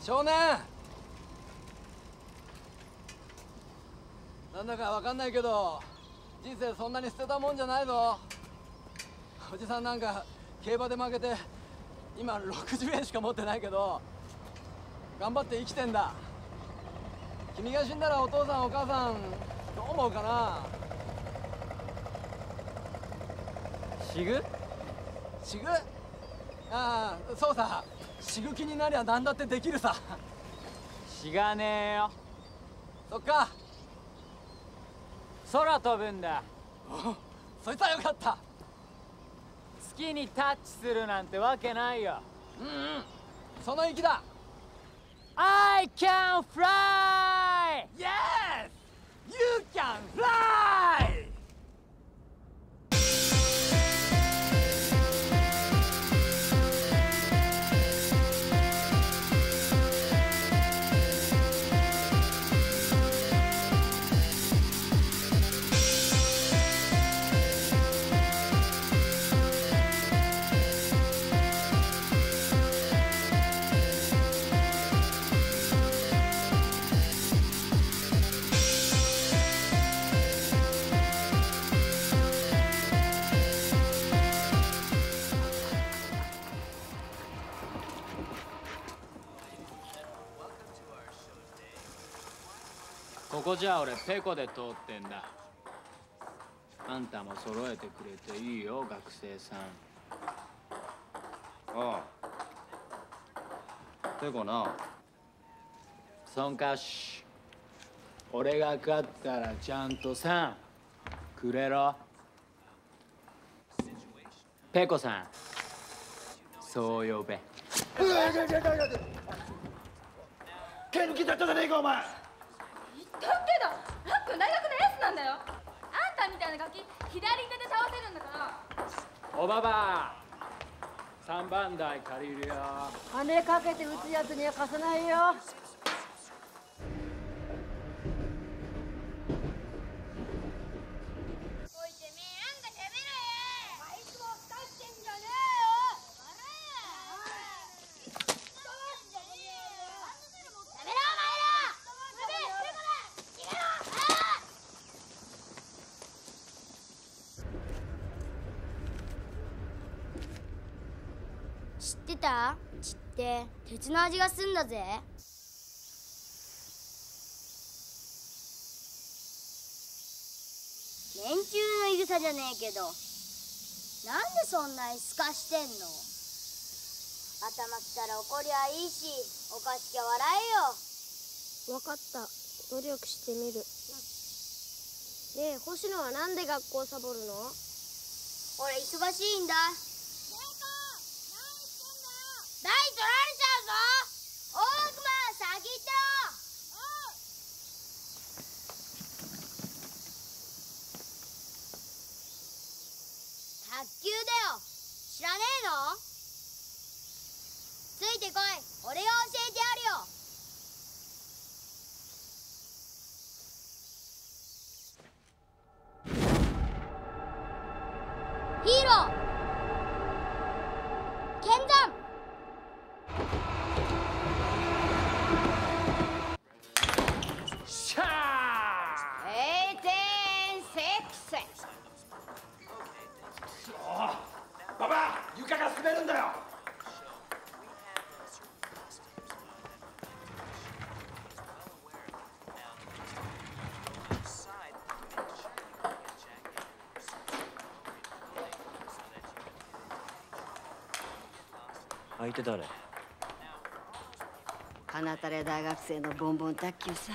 少年！なんだかわかんないけど人生そんなに捨てたもんじゃないぞ。おじさんなんか競馬で負けて今60円しか持ってないけど頑張って生きてんだ。君が死んだらお父さんお母さんどう思うかな？死ぐ死ぐああそうさ。死ぐ気になりゃ何だってできるさ。死がねえよ。そっか。空飛ぶんだ。おそいつはよかった。月にタッチするなんてわけないよ。うんうん。その息だ。I can fly! Yes! You can fly! ここじゃ俺ペコで通ってんだ。あんたも揃えてくれていいよ学生さん。ああペコな。そんかし。俺が勝ったらちゃんとさくれろ。ペコさん。そう呼べ。剣気だったじゃねえかお前だけどラックン大学のエースなんだよあんたみたいなガキ左手で倒せるんだからおばば3番台借りるよ金かけて打つやつには貸さないよおいてめえなんか喋れあいつも使ってんじゃねえよやめろお前らやべえペコだ逃げろあ知ってた血って鉄の味がすんだぜ。連中のいぐさじゃねえけど。なんでそんなにすかしてんの？頭きたら怒りゃいいしおかしきゃ笑えよ。わかった。努力してみる。ねえ星野はなんで学校サボるの？俺忙しいんだ台取られちゃうぞ大悪魔先行ってろ卓球だよ知らねえの？相手誰？花たれ大学生のボンボン卓球さ。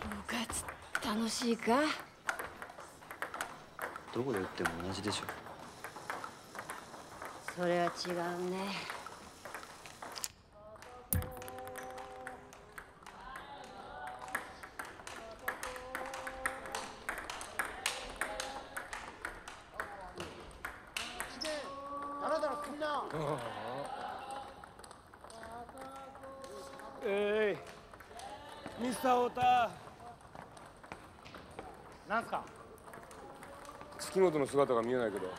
部活楽しいか？どこで打っても同じでしょ。それは違うね本の姿が見えないけど。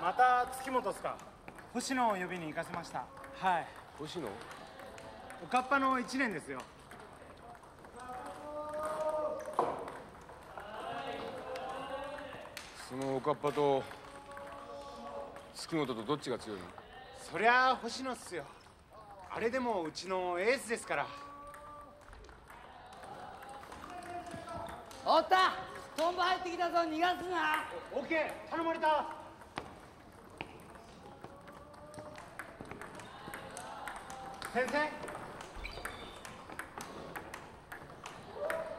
また月本っすか？星野を呼びに行かせました。はい。星野？おかっぱの一年ですよ。そのおかっぱと月本とどっちが強いの？そりゃあ星野っすよ。あれでもうちのエースですから。おった！トンボ入ってきたぞ逃がすな。オッケー頼まれた。先生。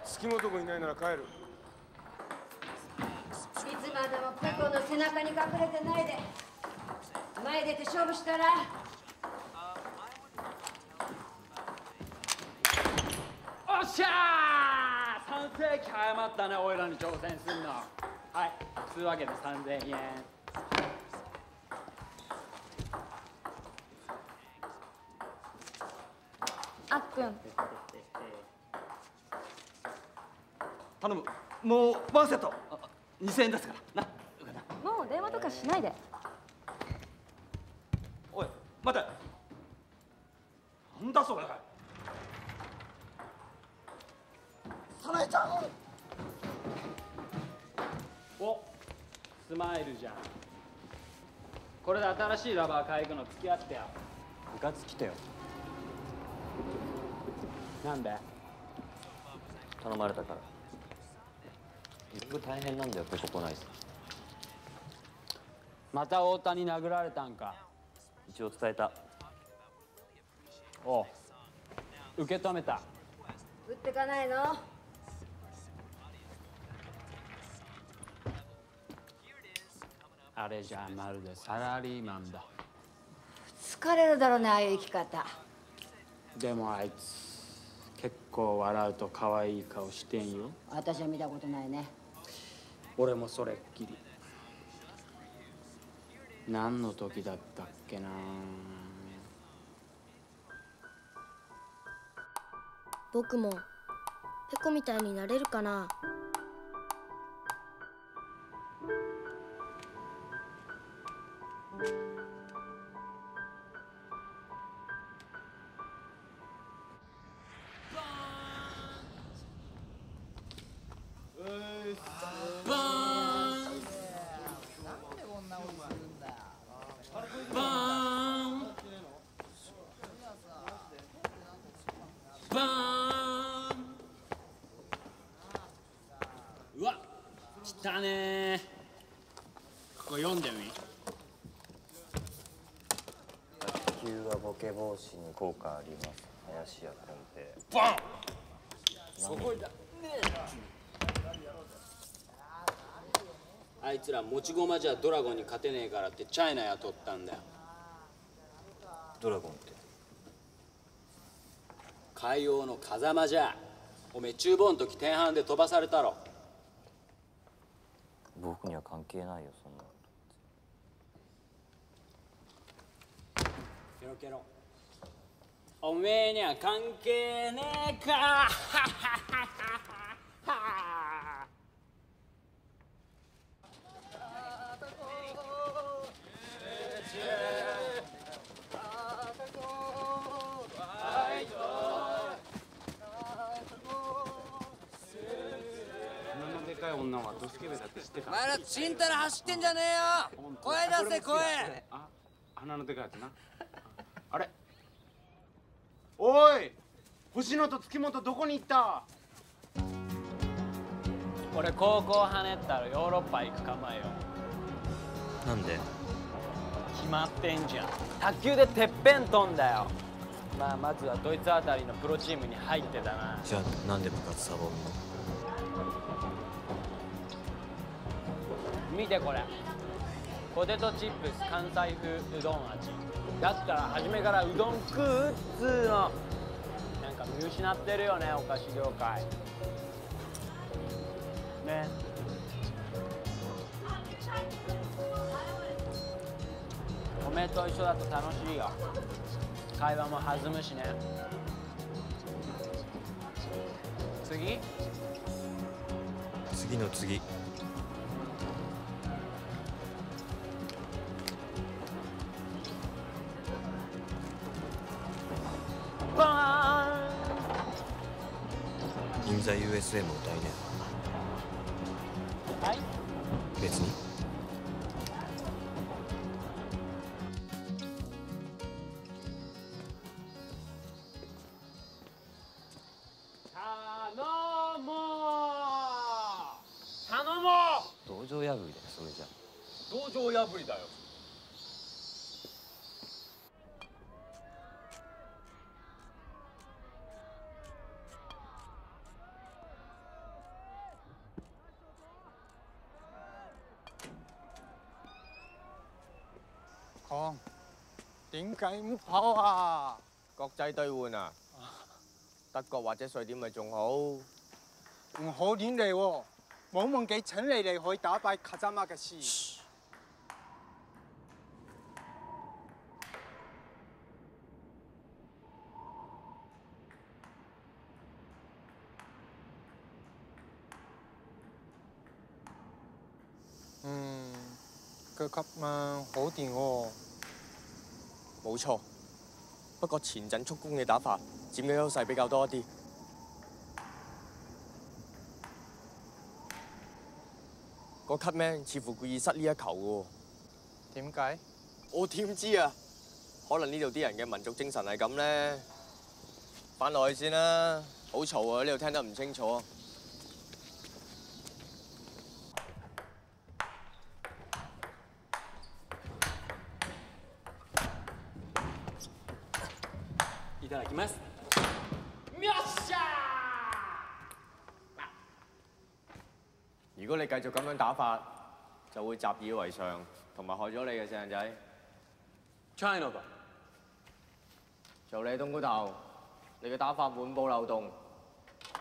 月本君いないなら帰る。いつまでもペコの背中に隠れてないで。前出て勝負したらおっしゃー3世紀早まったねおいらに挑戦すん。のはいつうわけで3000円あっくん。頼むもうワンセット2000円ですからなもう電話とかしないでしいラバー買い行くの付き合ってよ部活来てよ。なんで？頼まれたから。一部大変なんだよペコ来ないとまた太田に殴られたんか。一応伝えた。おう。受け止めた。打ってかないの？あれじゃまるでサラリーマンだ。疲れるだろうねああいう生き方。でもあいつ結構笑うと可愛い顔してんよ。私は見たことないね。俺もそれっきり。何の時だったっけな。僕もペコみたいになれるかな効果あります。林家君って。バン！そこだあいつら持ち駒じゃドラゴンに勝てねえからってチャイナ雇ったんだよ。ドラゴンって？海王の風間じゃ。おめえ中坊の時天半で飛ばされたろ。僕には関係ないよそんなケロケロおめえには関係ねえか。女はドスケベだって知ってた。お前らちんたら走ってんじゃねえよ。声出せ声。あ鼻のでかいやつな。あれ？おい星野と月本どこに行った？俺高校跳ねったらヨーロッパ行く構えよ。なんで？決まってんじゃん。卓球でてっぺん飛んだよ。まあまずはドイツあたりのプロチームに入ってたな。じゃあなんで部活サボんの？見てこれポテトチップス関西風うどん味。だったら初めからうどん食うっつうの。なんか見失ってるよねお菓子業界。ね。おめえと一緒だと楽しいよ。会話も弾むしね。次？次の次。銀座 USA も歌いねはい。別に。頼もう。頼も道場破りだよそれじゃ。う道場破りだよ點解唔跑啊？國際兌換啊，德國或者瑞典咪仲好。唔好亂嚟喎！冇忘記請你哋可以打敗卡扎馬嘅事。嗯，腳級嘛好掂喎。冇錯，不過前陣速攻嘅打法佔嘅優勢比較多一啲。個 cut man 似乎故意失呢一球嘅喎。點解？我點知啊？可能呢度啲人嘅民族精神係咁咧。翻落去先啦，好嘈啊！呢度聽得唔清楚。打法，就會習以為常，同埋害咗你嘅細路仔。 China 吧做你冬菇頭，你嘅打法滿布漏洞。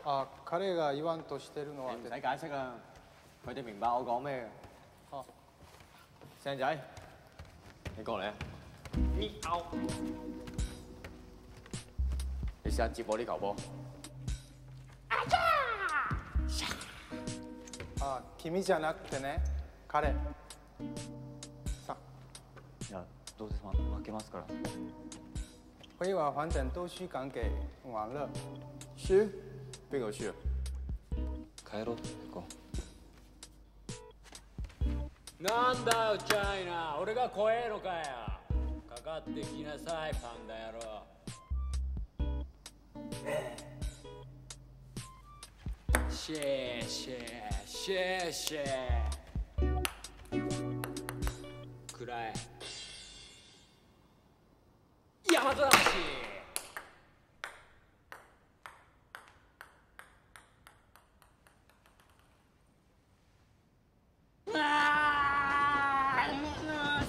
啊，彼が言わんとしてるのは你唔使解釋啦，佢哋明白我講咩嘅。哦，細路仔，你過嚟啊！你拗你試下接我呢球波。 君じゃなくてね、彼。さいやどうせ負けますから回話反正都輸緊嘅，完了。輸？邊個輸啊？帰ろう行こなんだよチャイナ俺が怖えのかよかかってきなさいパンダ野郎シェーシェーシェーシェー。くらえ大和魂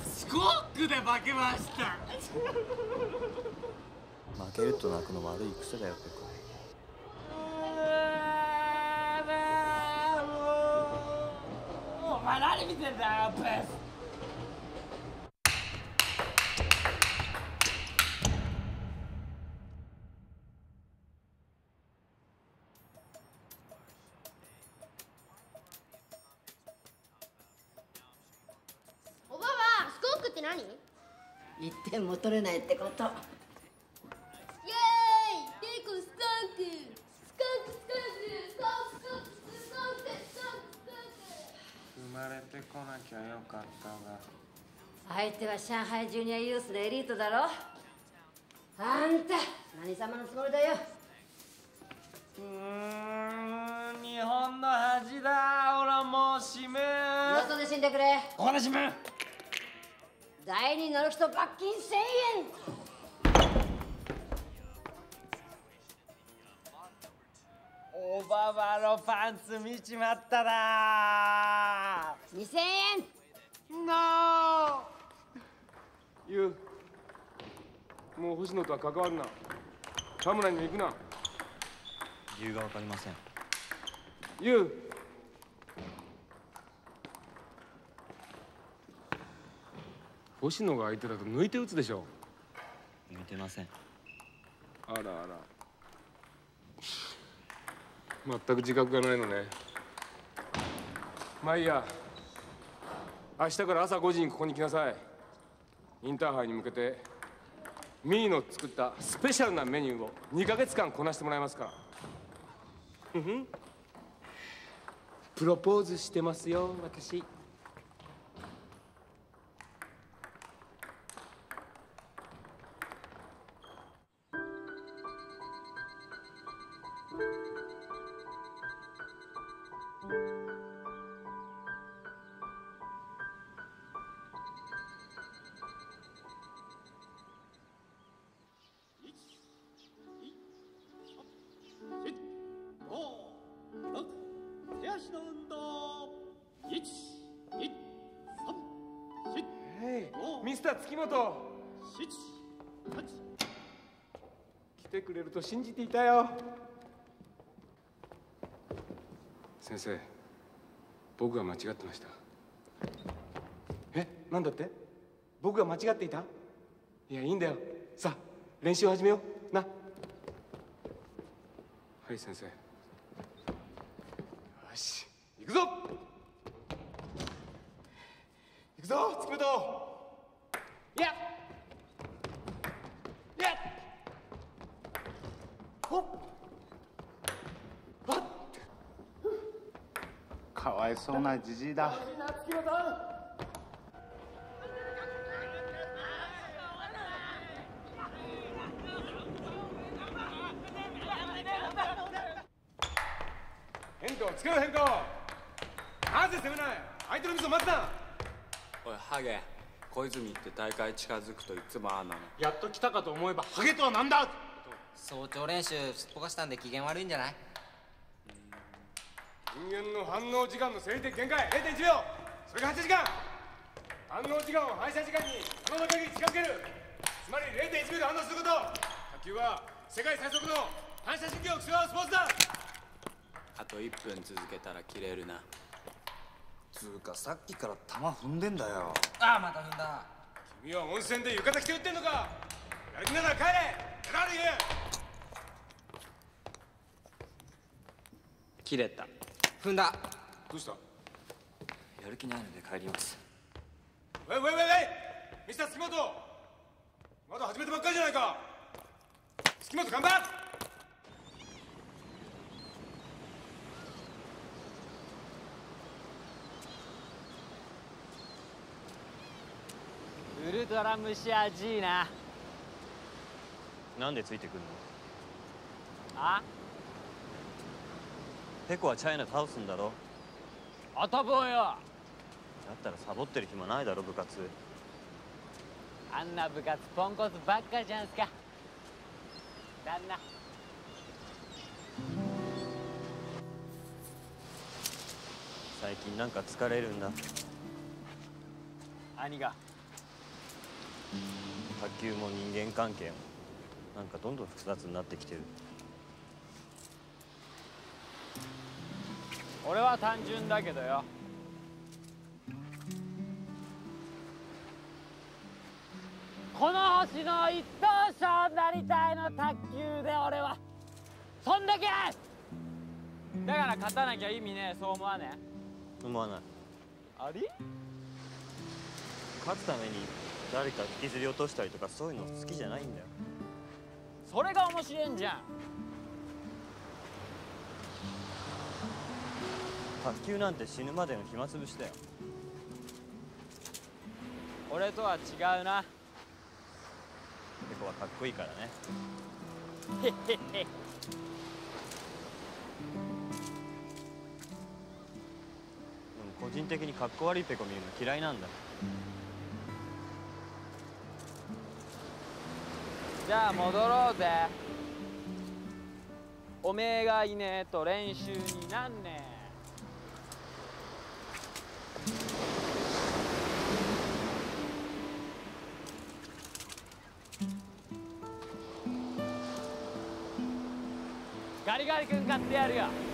スコックで負けました。う 負けると泣くの悪い癖だよペコ前何見てんだよプレス何？言っても取れないってこと。まれてこなきゃよかったが。相手は上海ジュニアユースのエリートだろ。あんた何様のつもりだよ。うーん日本の恥だ。俺はもう閉めよそで死んでくれ。ここで閉め第二乗る人罰金1000おばばのパンツ見ちまっただ2000円。なあ。ゆう。もう星野とは関わるな。田村にも行くな。理由が分かりません。ゆう。星野が相手だと抜いて打つでしょ。抜いてません。あらあら全く自覚がないのね。まあいいや。明日から朝5時にここに来なさい。インターハイに向けてミーの作ったスペシャルなメニューを2ヶ月間こなしてもらいますから。うん。プロポーズしてますよ私。信じていたよ。先生僕が間違ってました。えなんだって？僕が間違っていた？いやいいんだよ。さあ練習を始めよう。な。はい先生。よし。行くぞ。行くぞ月本いやいやほっかわいそうなじじいだ。変更つけろ変更なぜ攻めない。相手のミスを待つな。おいハゲ。小泉って大会近づくといつもああなの。やっと来たかと思えばハゲとは何だ。早朝練習すっぽかしたんで機嫌悪いんじゃない？人間の反応時間の生理的限界0.1秒それが8時間。反応時間を反射時間に可能な限り近づける。つまり0.1秒で反応すること。卓球は世界最速の反射神経を競うスポーツだ。あと1分続けたら切れるな。つうかさっきから球踏んでんだよ。ああまた踏んだ。君は温泉で浴衣着て打ってんのか。やる気なら帰れ。やられ切れた踏んだ。どうした？やる気ないので帰ります。ウェイウェイウェイウェイミスター月本。まだ始めてばっかりじゃないか。月本頑張れ。ウルトラムシアジーナ。なんでついてくんの？あ？ペコはチャイナ倒すんだろ？遊ぼうよ。だったらサボってる暇ないだろ部活。あんな部活ポンコツばっかじゃんすか。旦那。最近なんか疲れるんだ？兄が？卓球も人間関係も。なんかどんどん複雑になってきてる俺は単純だけどよ。この星の一等賞になりたいの卓球で俺は。そんだけ。だから勝たなきゃ意味ねえ。そう思わねえ？思わない。あり？勝つために誰か引きずり落としたりとかそういうの好きじゃないんだよ。それが面白いんじゃん卓球なんて死ぬまでの暇つぶしだよ。俺とは違うな。ペコはかっこいいからね。へへへでも個人的にかっこ悪いペコ見るの嫌いなんだ。じゃあ戻ろうぜ。おめえがいねえと練習になんねえガリガリ君買ってやるよ。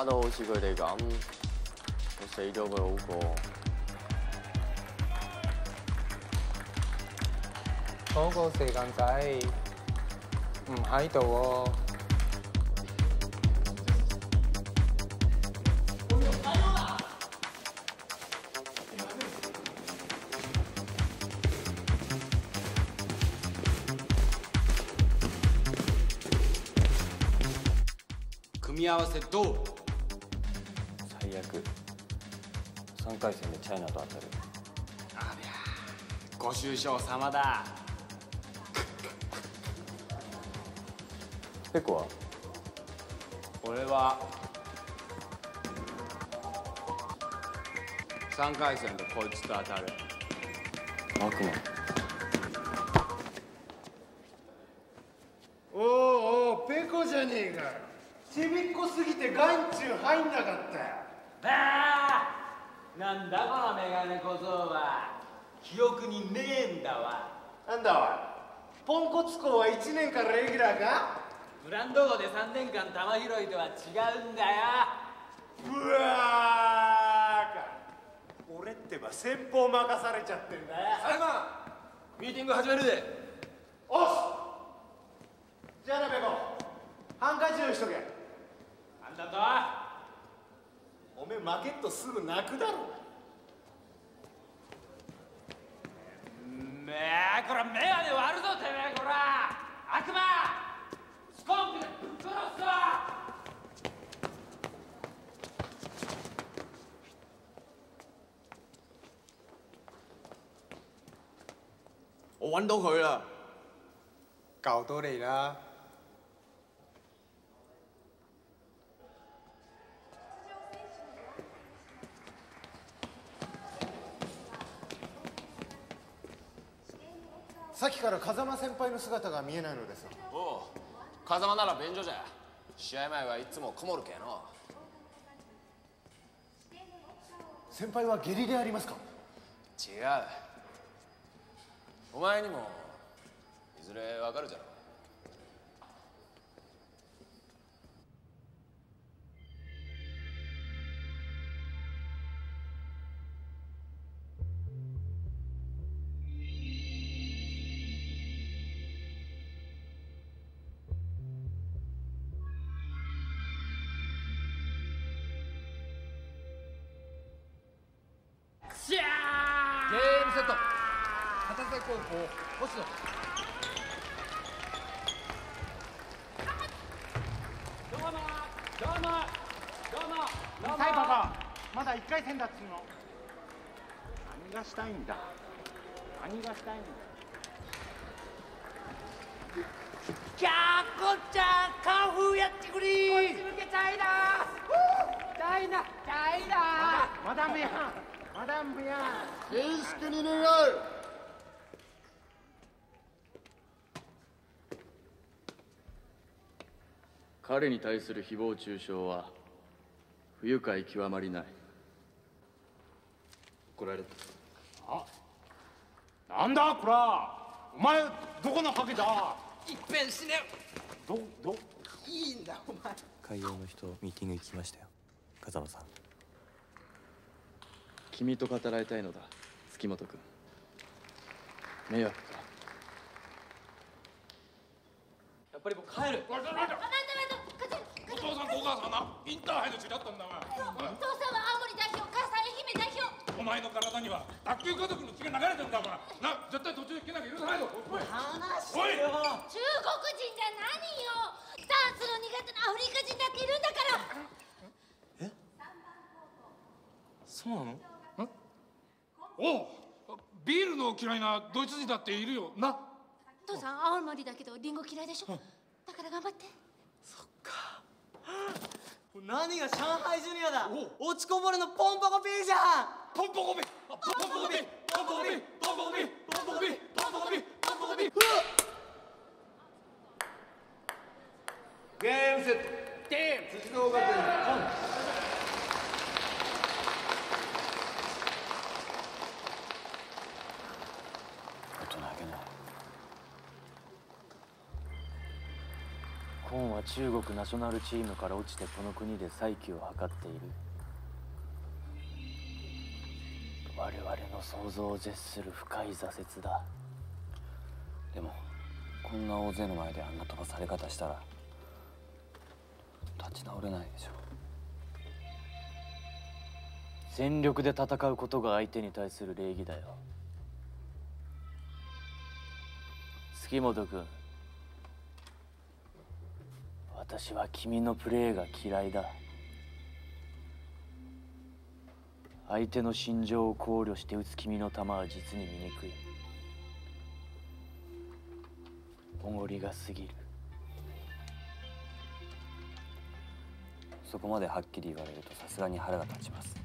如果我打到好似佢哋咁，我死咗佢好過。嗰個時間仔唔喺度喎。組み合わせどう 最悪。3回戦でチャイナと当たる。ありゃご愁傷様だ。ペコは？俺は。3回戦でこいつと当たる。悪魔おうおうペコじゃねえかよ。ちびっこすぎて眼中入んなかったよなんだこのメガネ小僧は。記憶にねえんだわ。なんだおい。ポンコツ校は1年からレギュラーか？ブランド号で3年間玉拾いとは違うんだよ。うわーか。俺ってば先方任されちゃってんだよ。サイマンミーティング始めるで。おっ。じゃあなペコ。ハンカチ用意しとけ。なんだと？おめえ負けっとすぐ泣くだろめえこらメガネ割るぞてめえこら悪魔スコンプでぶっ殺すぞ我揾到佢啦！搞到你啦！さっきから風間先輩の姿が見えないのですが。おう風間なら便所じゃ。試合前はいつもこもるけの。先輩は下痢でありますか？違う。お前にもいずれわかるじゃろ高校星野。どうもどうもどうもどうも。サイパパまだ1回戦だっつうの。何がしたいんだ？何がしたいんだ？キャーこっちゃんカンフーやってくれ。こっち向けチャイナチャイナチャイナマダムやマダムや静粛に願う彼に対する誹謗中傷は不愉快極まりない。怒られた。なんだこら。お前どこのハゲだ。いっぺん死ねどど。いいんだお前。海洋の人ミーティング行きましたよ。風間さん。君と語らいたいのだ月本君。迷惑か。やっぱり僕帰る。あ待って待ってお父さんとお母さんなインターハイの血だったんだわ父さんは青森代表母さん愛媛代表。お前の体には卓球家族の血が流れてるんだからな絶対途中で消えなきゃ許さないぞ。おい。話おい。中国人じゃ何よ。ダンスの苦手なアフリカ人だっているんだから。そうなの？おう。ビールの嫌いなドイツ人だっているよ。な。父さん青森だけどリンゴ嫌いでしょ？だから頑張って何が上海ジュニアだ？落ちこぼれのポンポコピーじゃん。ポンポコピポンポコピポンポコピポンポコピポンポコピポンポコピポンポコピゲームセット。ゲーム。辻大人げないコンは中国ナショナルチームから落ちてこの国で再起を図っている。我々の想像を絶する深い挫折だ。でもこんな大勢の前であんな飛ばされ方したら立ち直れないでしょう。全力で戦うことが相手に対する礼儀だよ。月本君私は君のプレーが嫌いだ。相手の心情を考慮して打つ君の球は実に醜い。おごりが過ぎる。そこまではっきり言われるとさすがに腹が立ちます。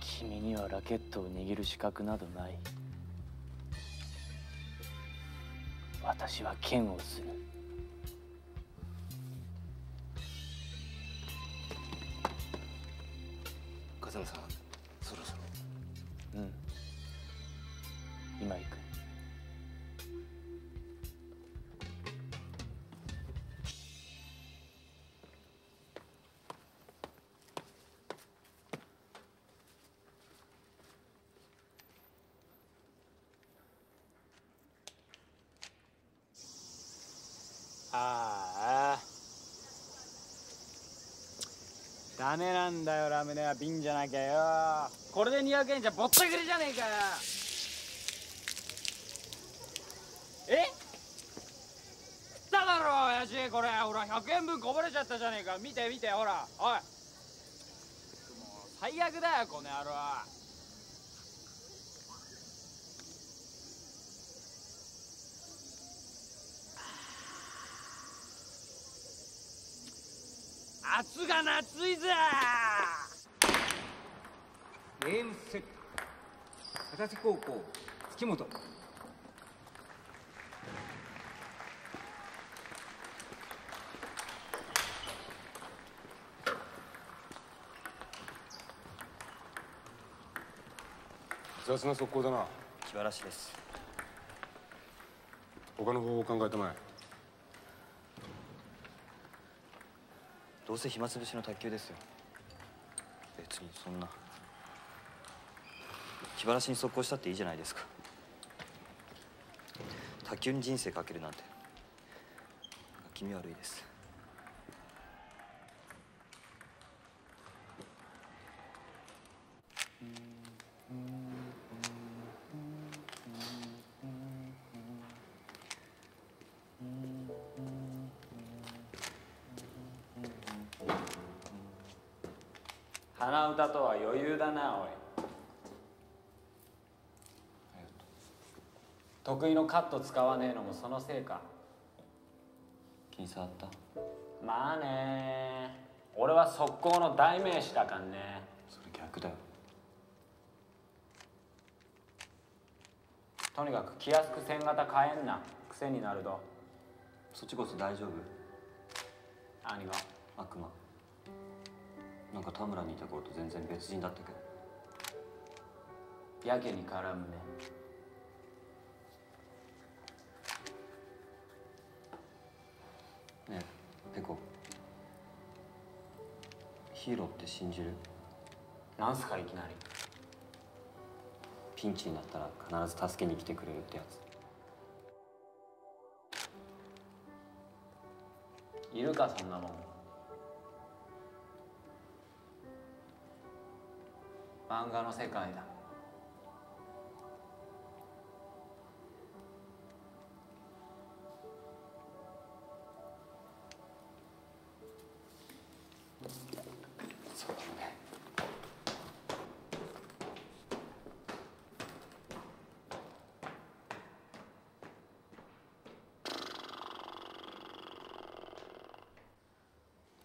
君にはラケットを握る資格などない私は剣をする。風間さんそろそろ。うん。今行くダメなんだよラムネは。瓶じゃなきゃよ。これで200円じゃぼったくりじゃねえかよ。え？食っただろ親父。これほら100円分こぼれちゃったじゃねえか。見て見てほら。おい。もう最悪だよこの野郎。夏が夏いぜゲームセット片瀬高校月本。雑な速攻だな。気晴らしです。他の方法を考えたまえどうせ暇つぶしの卓球ですよ。別にそんな。気晴らしに速攻したっていいじゃないですか。卓球に人生かけるなんて。気味悪いです。得意のカット使わねえのもそのせいか。気に障った？まあね。俺は速攻の代名詞だかんね。それ逆だよ。とにかく気安く線型変えんな。癖になると。そっちこそ大丈夫？何が。悪魔。なんか田村にいた頃と全然別人だったけど。やけに絡むねねえペコ。ヒーローって信じる？なんすかいきなり。ピンチになったら必ず助けに来てくれるってやつ。いるかそんなもん。漫画の世界だ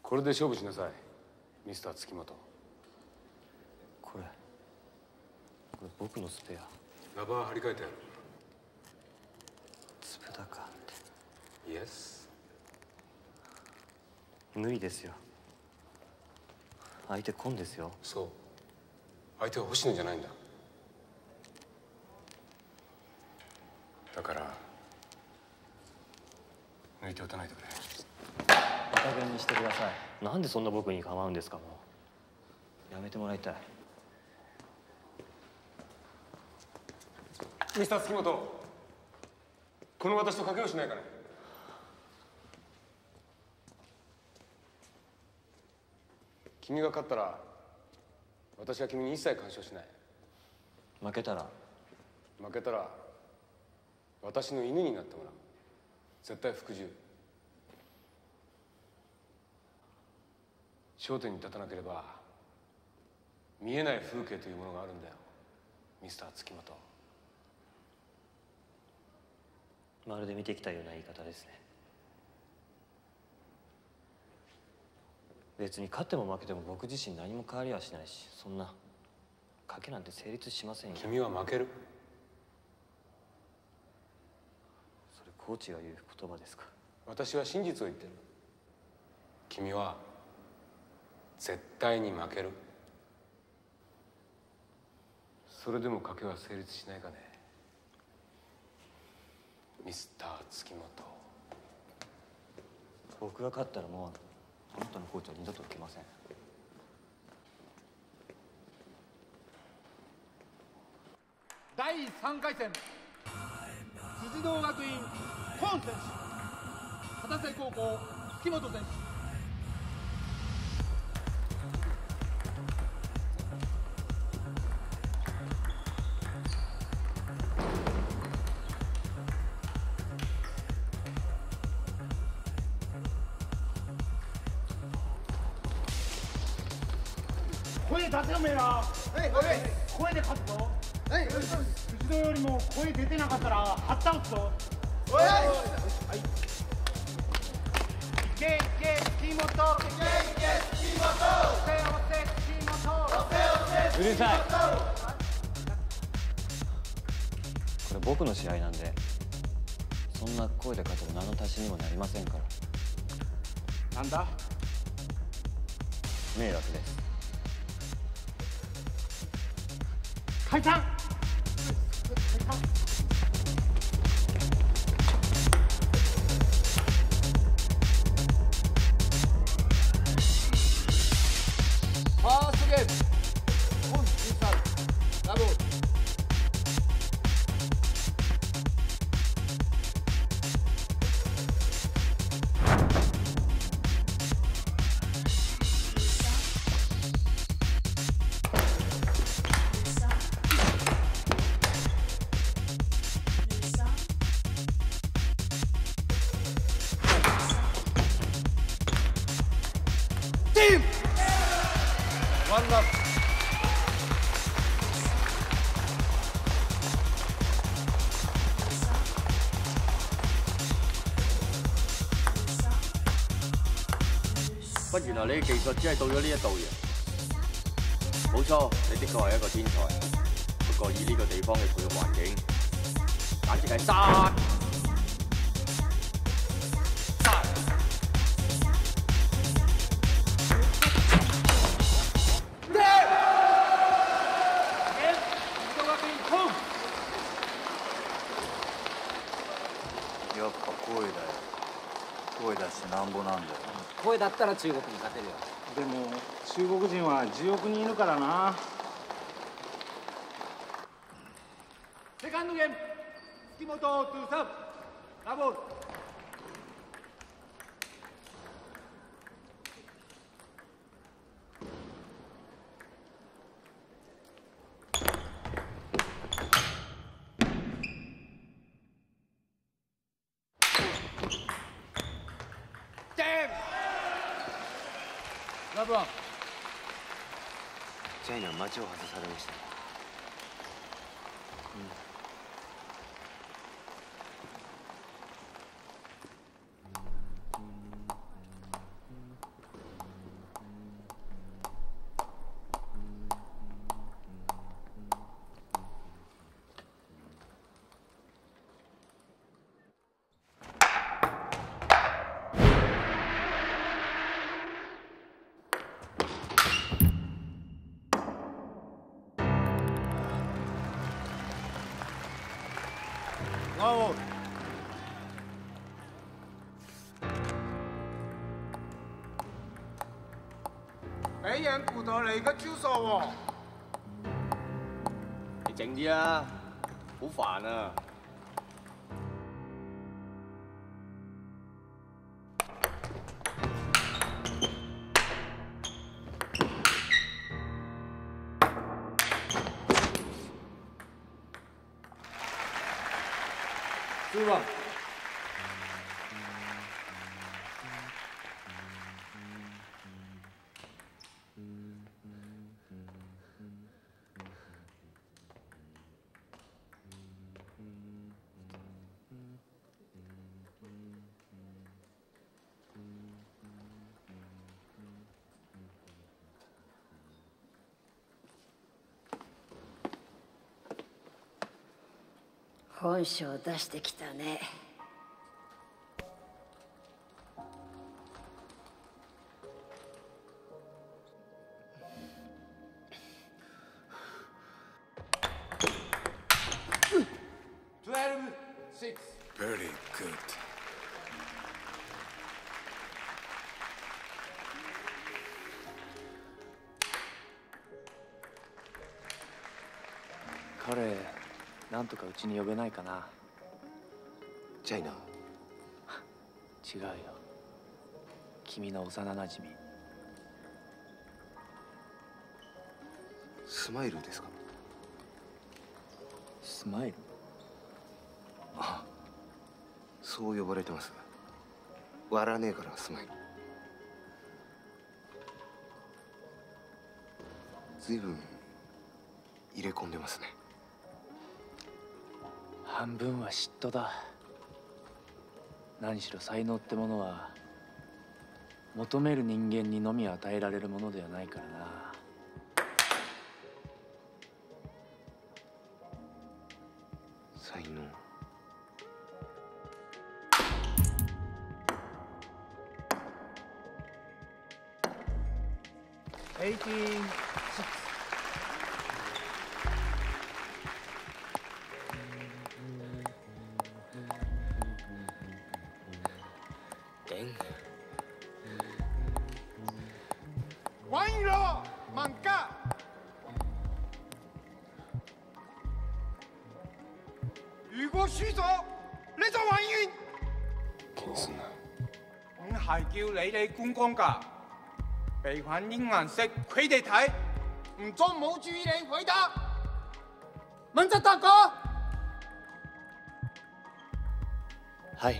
これで勝負しなさい。ミスター月本。これこれ僕のスペア。ラバー張り替えてやる。粒高。イエス無理ですよ。相手コンですよ。そう。相手は星野じゃないんだだから抜いて打たないでくれいい加減にしてくださいなんでそんな僕に構うんですかもう。やめてもらいたい。ミスター月本。この私と賭けをしないかね君が勝ったら私は君に一切干渉しない。負けたら。負けたら私の犬になってもらう。絶対服従頂点に立たなければ見えない風景というものがあるんだよミスター月本。まるで見てきたような言い方ですね。別に勝っても負けても僕自身何も変わりはしないしそんな賭けなんて成立しませんよ。君は負ける。それコーチが言う言葉ですか？私は真実を言ってる。君は絶対に負ける。それでも賭けは成立しないかね。ミスター月本。僕が勝ったらもうあなたのコーチは二度と受けません。第3回戦。辻堂学院コーン選手。片瀬高校月本選手声出てなかったらはった打つぞはい。いけい。け月本いけいけ月本押せ押せ月本押せ押せうるさい。これ僕の試合なんでそんな声で勝てば何の足しにもなりませんから。なんだ？迷惑です你嘅技術只係到咗呢一度嘅。冇錯，你的確係一個天才。不過以呢個地方嘅培育環境，簡直係殺やっぱ声だよ声だしなんぼなんだよ声だったら中国に勝てるよでも 中国人は10億人いるからな。セカンドゲーム。月本トゥーサーブラボールラブワンな街を外されました。ワンオール俾人估到你嘅招數喎。你靜啲啊，好煩啊！本性を出してきたね。なんとかうちに呼べないかな。チャイナ。違うよ。君の幼なじみ。スマイルですか？スマイル？あそう呼ばれてます。笑わねえからスマイル。ずいぶん入れ込んでますね半分は嫉妬だ。何しろ才能ってものは求める人間にのみ与えられるものではないからな。你哋觀光㗎，備款英顏色佢哋睇，唔裝冇注意你回答。文澤大哥，は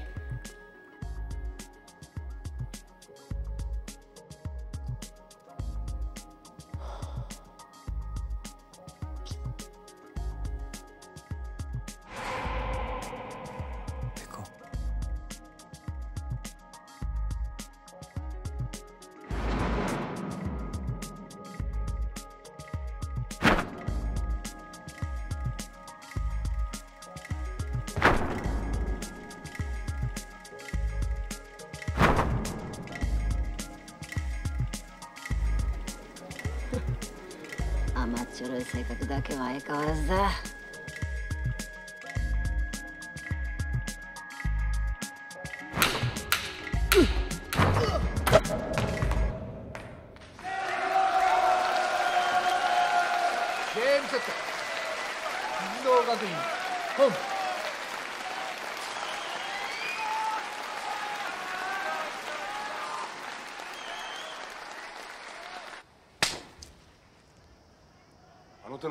性格だけは相変わらずだ。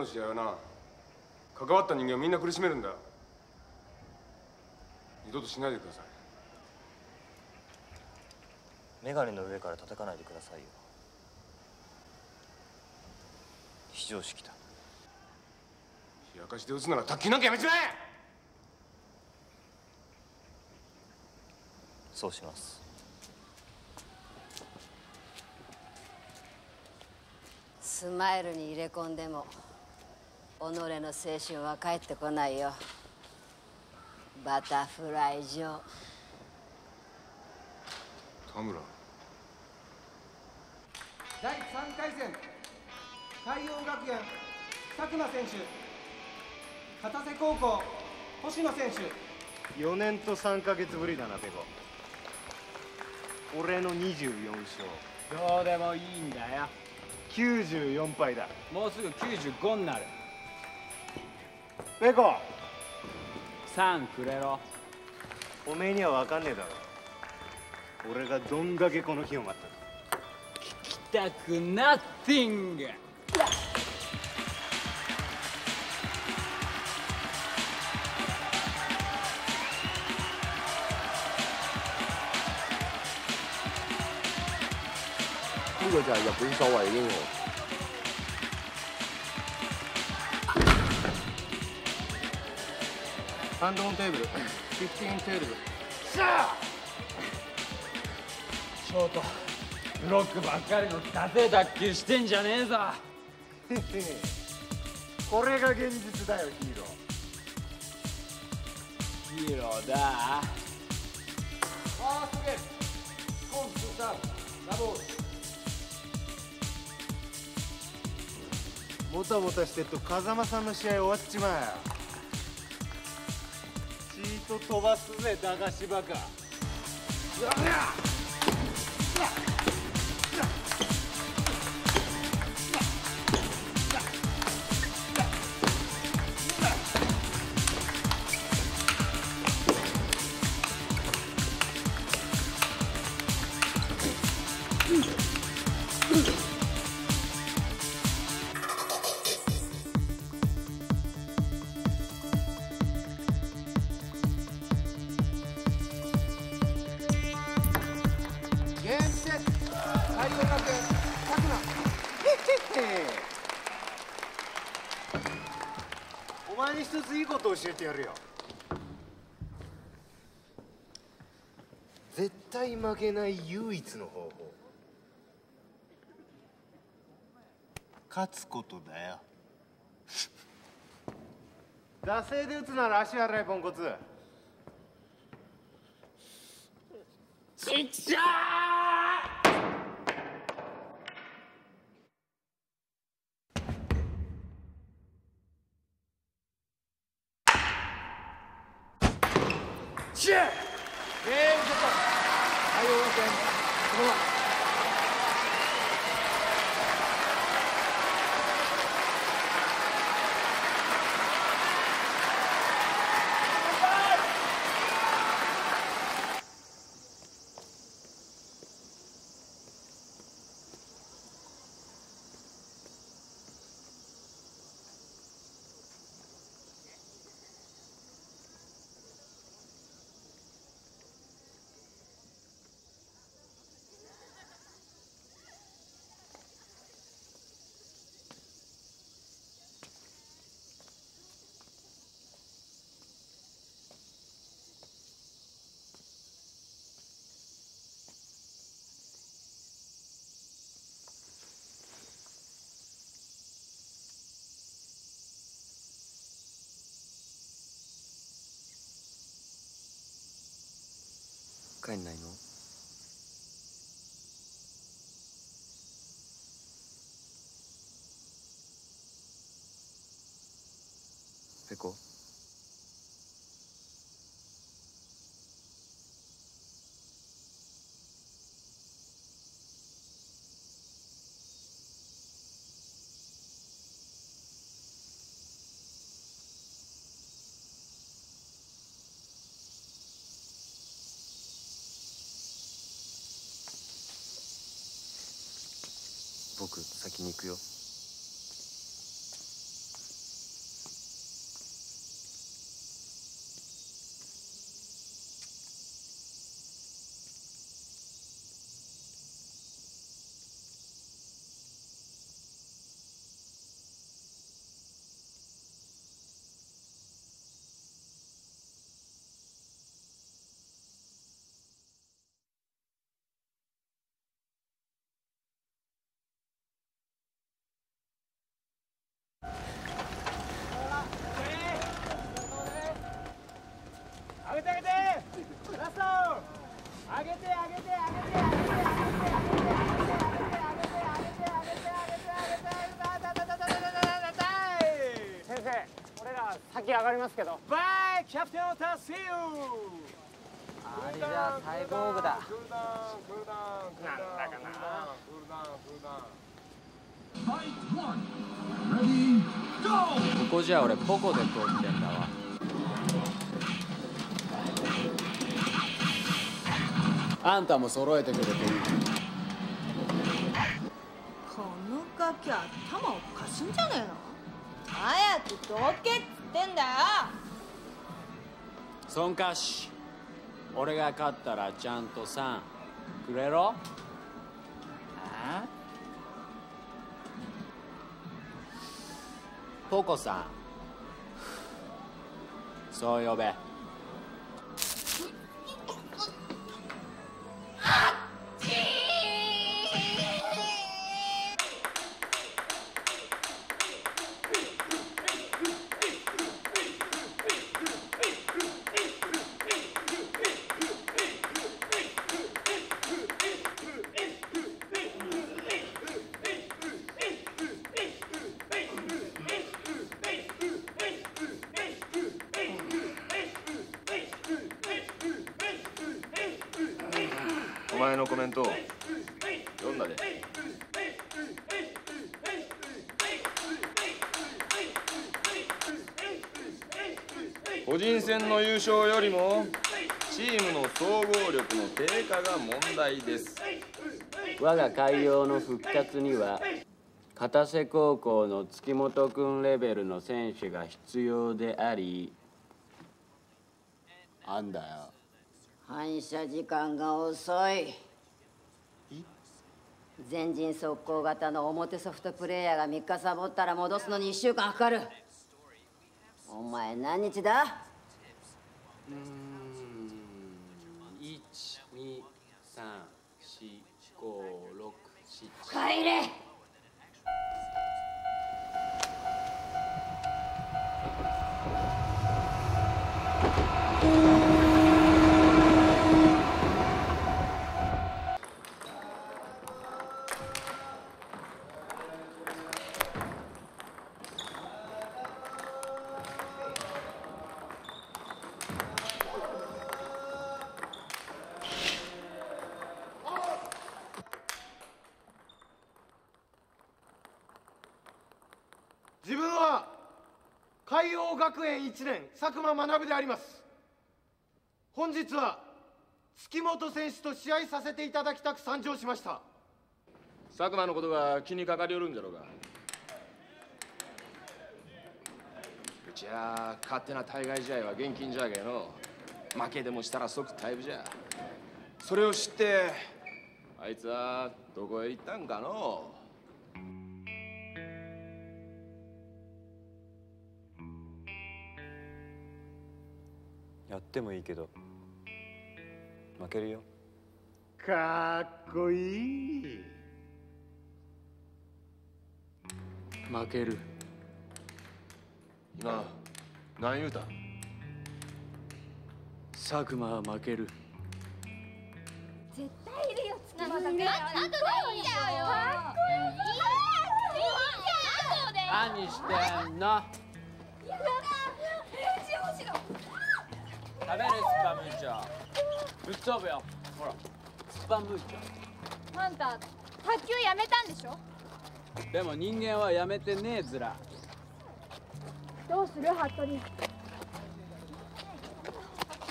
試合はな。関わった人間をみんな苦しめるんだ。二度としないでください。メガネの上から叩かないでくださいよ。非常識だ。冷やかしで打つなら卓球なんかやめちまえ！そうします。スマイルに入れ込んでも己の青春は帰ってこないよ。バタフライ状田村。第3回戦。海洋学園。佐久間選手。片瀬高校。星野選手。4年と3ヶ月ぶりだなペコ。俺の24勝。どうでもいいんだよ。94敗だ。もうすぐ95になるペコ3くれろ。おめえには分かんねえだろ。俺がどんだけこの日を待ったか来たくナッティング呢個就係日本所謂英雄。ハンドオンテーブル。15-12さあショート。ブロックばっかりのダセえ卓球してんじゃねえぞ。これが現実だよヒーロー。ヒーローだ。ファーストゲームコンツーサーブラボールもたもたしてると風間さんの試合終わっちまうよと飛ばすぜ駄菓子バカ。絶対負けない唯一の方法。勝つことだよ。惰性で打つなら足洗いポンコツ。ちっちゃーゲームセット太陽学園そのまま帰んないのペコ先に行くよ上げて上げてラスト上げて上げて上げて上げて先上がりますけどバイキャプテンを達成よあれじゃあサイボーグだ。なんだかな。ここじゃ俺ポコで通ってんだわあんたも揃えてくれていいこのガキ頭おかしいんじゃねえの。早くどけっつってんだよ。そんかし。俺が勝ったらちゃんと3くれろ。あ？ポコさん。そう呼べ。勝よりもチームの総合力の低下が問題です。我が海洋の復活には片瀬高校の月本君レベルの選手が必要でありあんだよ。反射時間が遅い。前陣速攻型の表ソフトプレーヤーが3日サボったら戻すのに1週間かかる。お前何日だ？1234567帰れ。学園1年佐久間学であります。本日は月本選手と試合させていただきたく参上しました。佐久間のことが気にかかりよるんじゃろうが。うちは勝手な対外試合は厳禁じゃけの。負けでもしたら即退部じゃ。それを知ってあいつはどこへ行ったんかのやってもいいけど。負けるよ。かっこいい。負ける。今何言うた？佐久間は負ける。絶対いるよ月本君後でいいんだよ。かっこい？い何してん。のやだ返事欲しいの食べるスパムーチョぶっ飛ぶよ。ほら。スパムーチあんた卓球やめたんでしょ？ョでも人間はやめてねえずらどうする服部？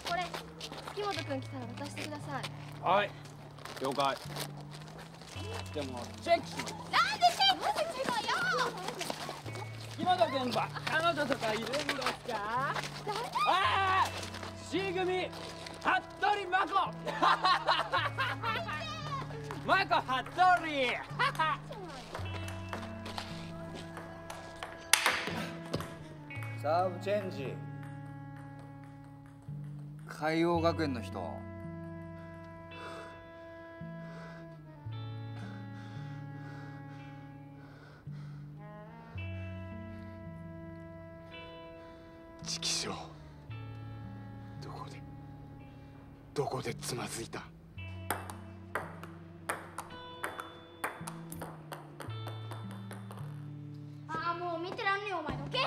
これ月本君来たら渡してください。はい。了解。でもチェックします。なんでチェックするのよ！木本君は彼女とかいるんですか？ああ C 組服部真子。真子服部。サーブチェンジ。海洋学園の人つまずいた。ああもう見てらんねえよお前どけ。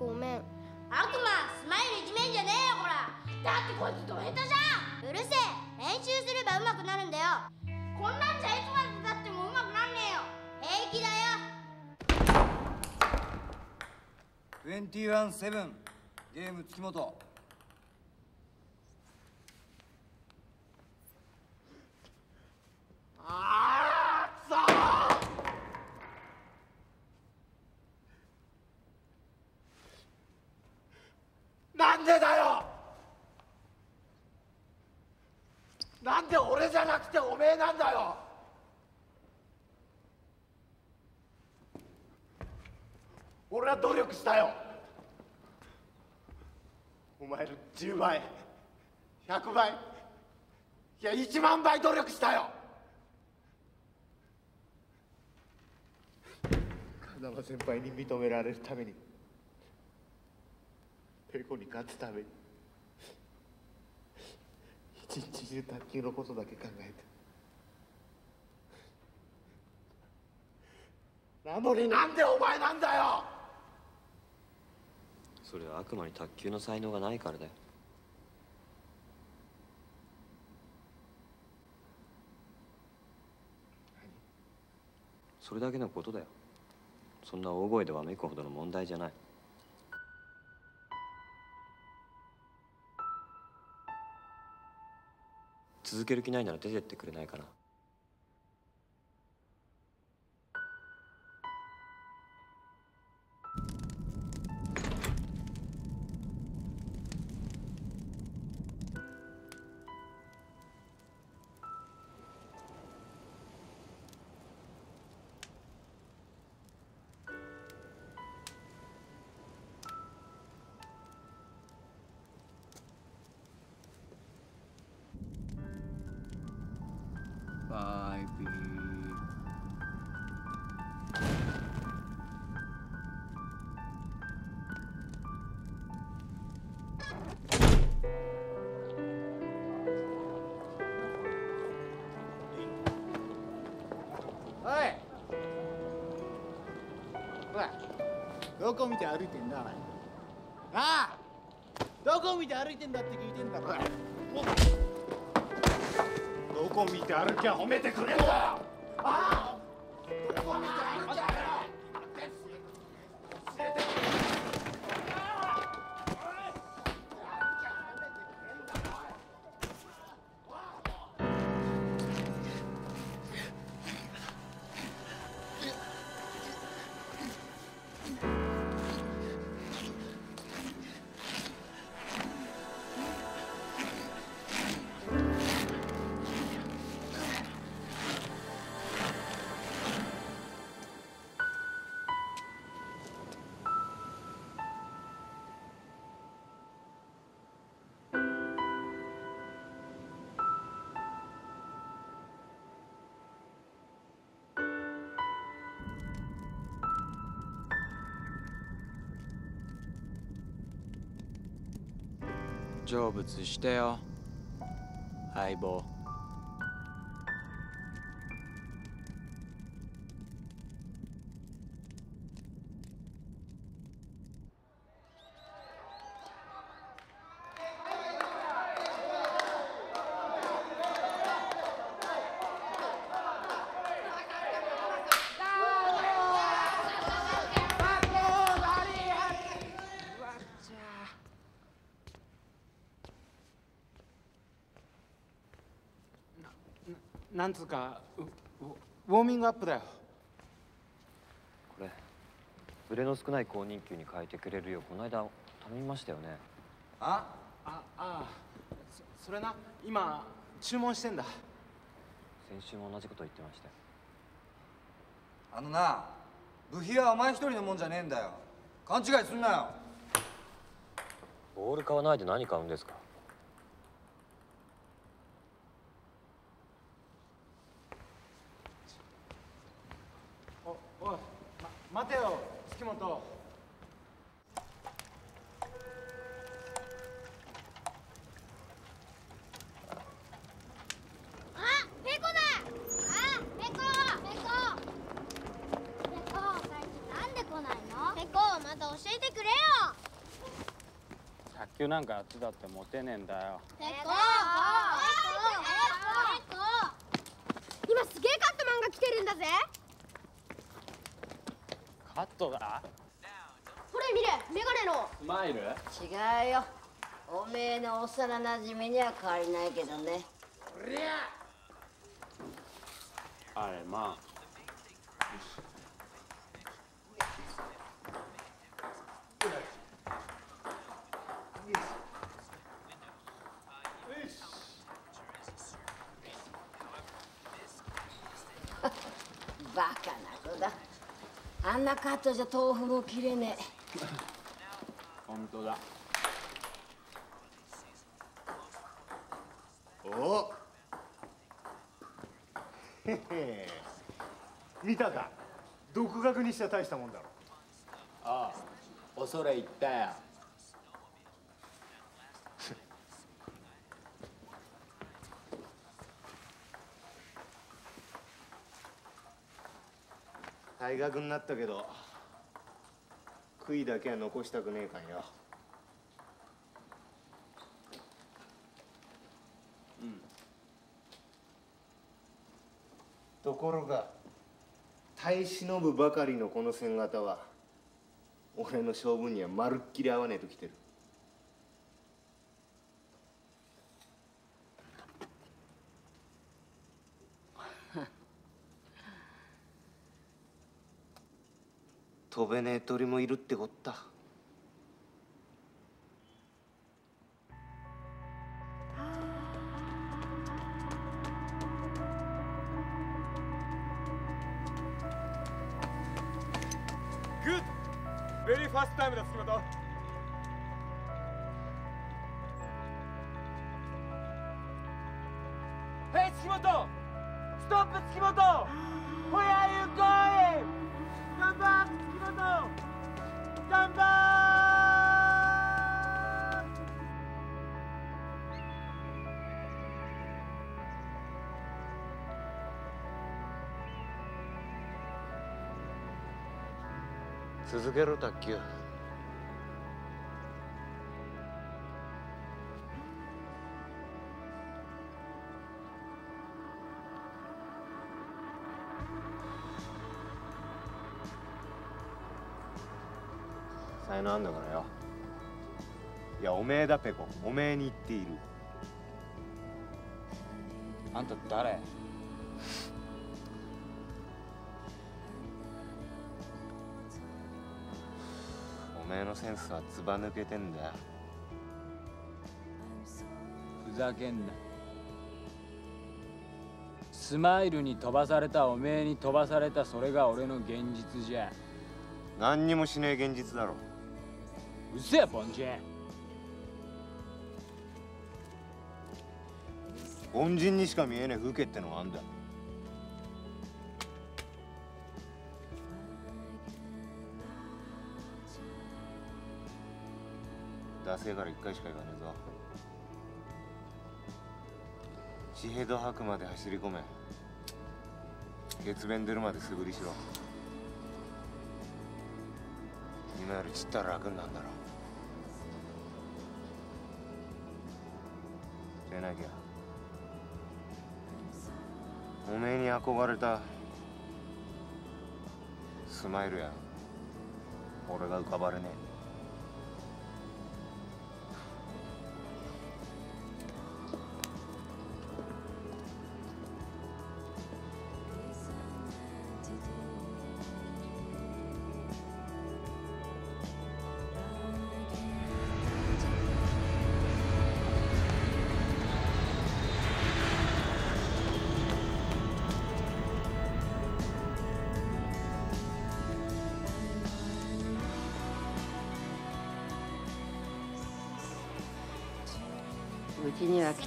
ごめん。悪魔スマイルいじめんじゃねえよこら。だってこいつド下手じゃん。うるせえ。練習すれば上手くなるんだよ。こんなんじゃいつまでたっても上手くなんねえよ。平気だよ。217ゲーム月本あーくそなんでだよなんで俺じゃなくておめえなんだよ。俺は努力したよ。お前の10倍100倍いや1万倍努力したよ。風間先輩に認められるためにペコに勝つために。一日中卓球のことだけ考えてなのになんでお前なんだよそれは悪魔に卓球の才能がないからだよそれだけのことだよそんな大声でわめくほどの問題じゃない続ける気ないなら出てってくれないかな。きゃ褒めてく成仏してよ。相棒。なんつうかウウウォーミングアップだよ。これ売れの少ない高人級に変えてくれるよ。うこの間頼みましたよね。あああそそれな。今注文してんだ。先週も同じこと言ってました。よあのな部費はお前一人のもんじゃねえんだよ。勘違いすんなよ。ボール買わないで何買うんですかおおい、ま、待てよ月本あペコだあペコペコペコ最近なんで来ないのペコまた教えてくれよ球なんかやってたってモテねえんだよ。今すげえカットマンが来てるんだぜ。カットだ？これ見れ。メガネの。スマイル？違うよ。おめえの幼なじみには変わりないけどね。あれまバカな子だあんなカットじゃ豆腐も切れねえ。本当だ。お。へへ。見たか。独学にしては大したもんだろ。ああ恐れ入ったよ大学になったけど悔いだけは残したくねえかんよ。うん。ところが耐え忍ぶばかりのこの戦型は俺の勝負にはまるっきり合わねえときてるべねえ鳥もいるってこった。続けろ卓球。才能あんだからよ。いやおめえだペコ。おめえに言っている。あんた誰？のセンスはずば抜けてんだよ。ふざけんな。スマイルに飛ばされたおめえに飛ばされたそれが俺の現実じゃ。何にもしねえ現実だろ。うっせえポンチ恩人にしか見えねえ風景ってのがあんだダセえから一回しか行かねえぞ。シヘド吐くまで走り込め。月弁出るまで素振りしろ。今よりちったら楽になんだろでなきゃおめえに憧れた。スマイルや俺が浮かばれねえ。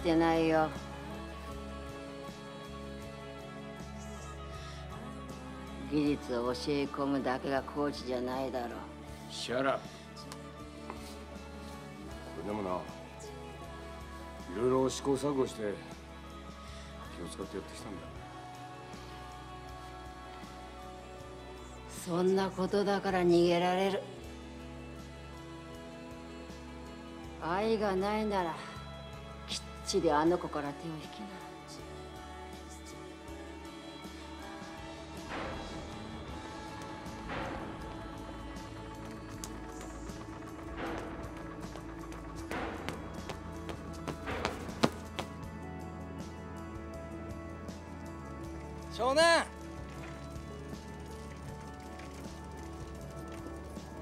てないよ。技術を教え込むだけがコーチじゃないだろう。シャラこれでもないろいろ試行錯誤して気を使ってやってきたんだ。そんなことだから逃げられる。愛がないならきっちりあの子から手を引きな。少年。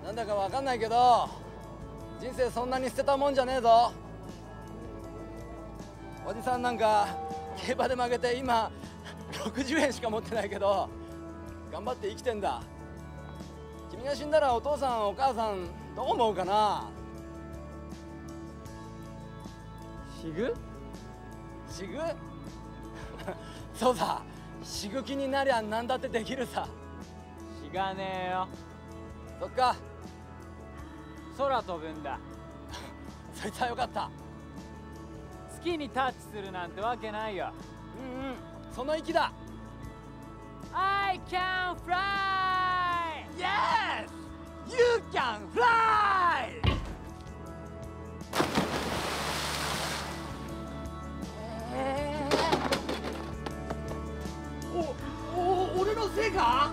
なんだかわかんないけど人生そんなに捨てたもんじゃねえぞ。おじさんなんか競馬で負けて今60円しか持ってないけど頑張って生きてんだ。君が死んだらお父さんお母さんどう思うかな。死ぐ死ぐそうさ死ぐ気になりゃ何だってできるさ。死がねえよ。そっか。空飛ぶんだ。そいつはよかった月にタッチするなんてわけないようんうんその息だ I can fly! Yes! You can fly! おお俺のせいか？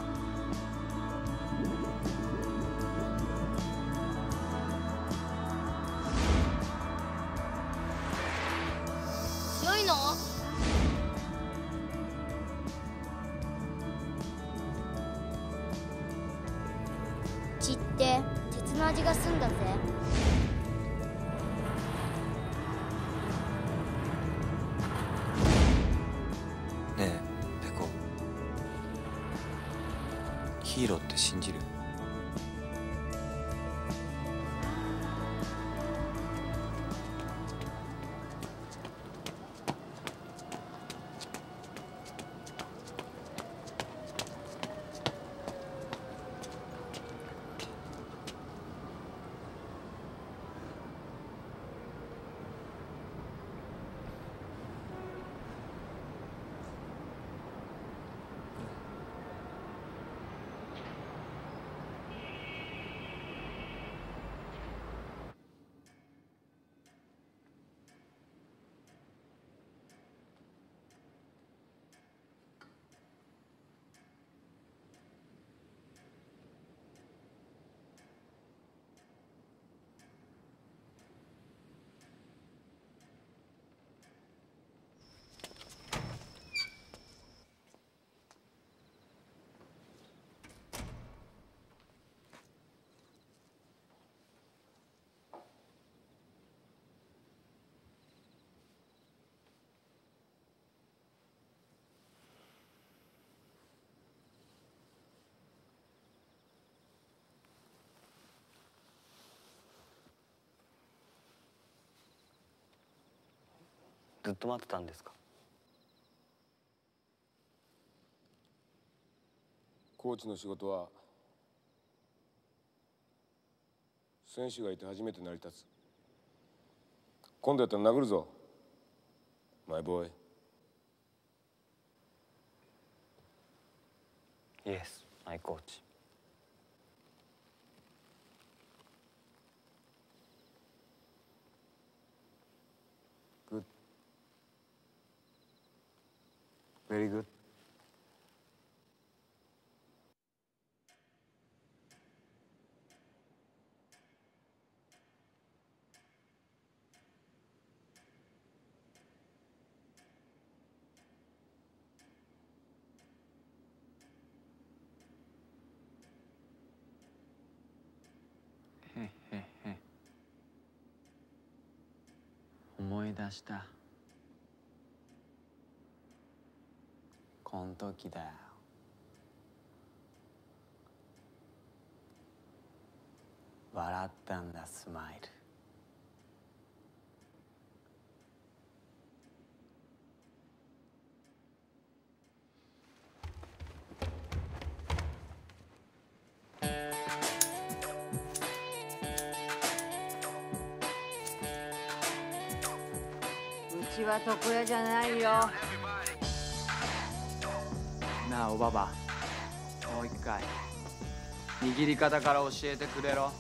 ずっと待ってたんですか？コーチの仕事は選手がいて初めて成り立つ。今度やったら殴るぞ。マイボーイ Yes, my coach. Good. Very good. へへへ思い出したこん時だよ。笑ったんだスマイル。うちは床屋じゃないよ。なあおばば。もう一回。握り方から教えてくれろ。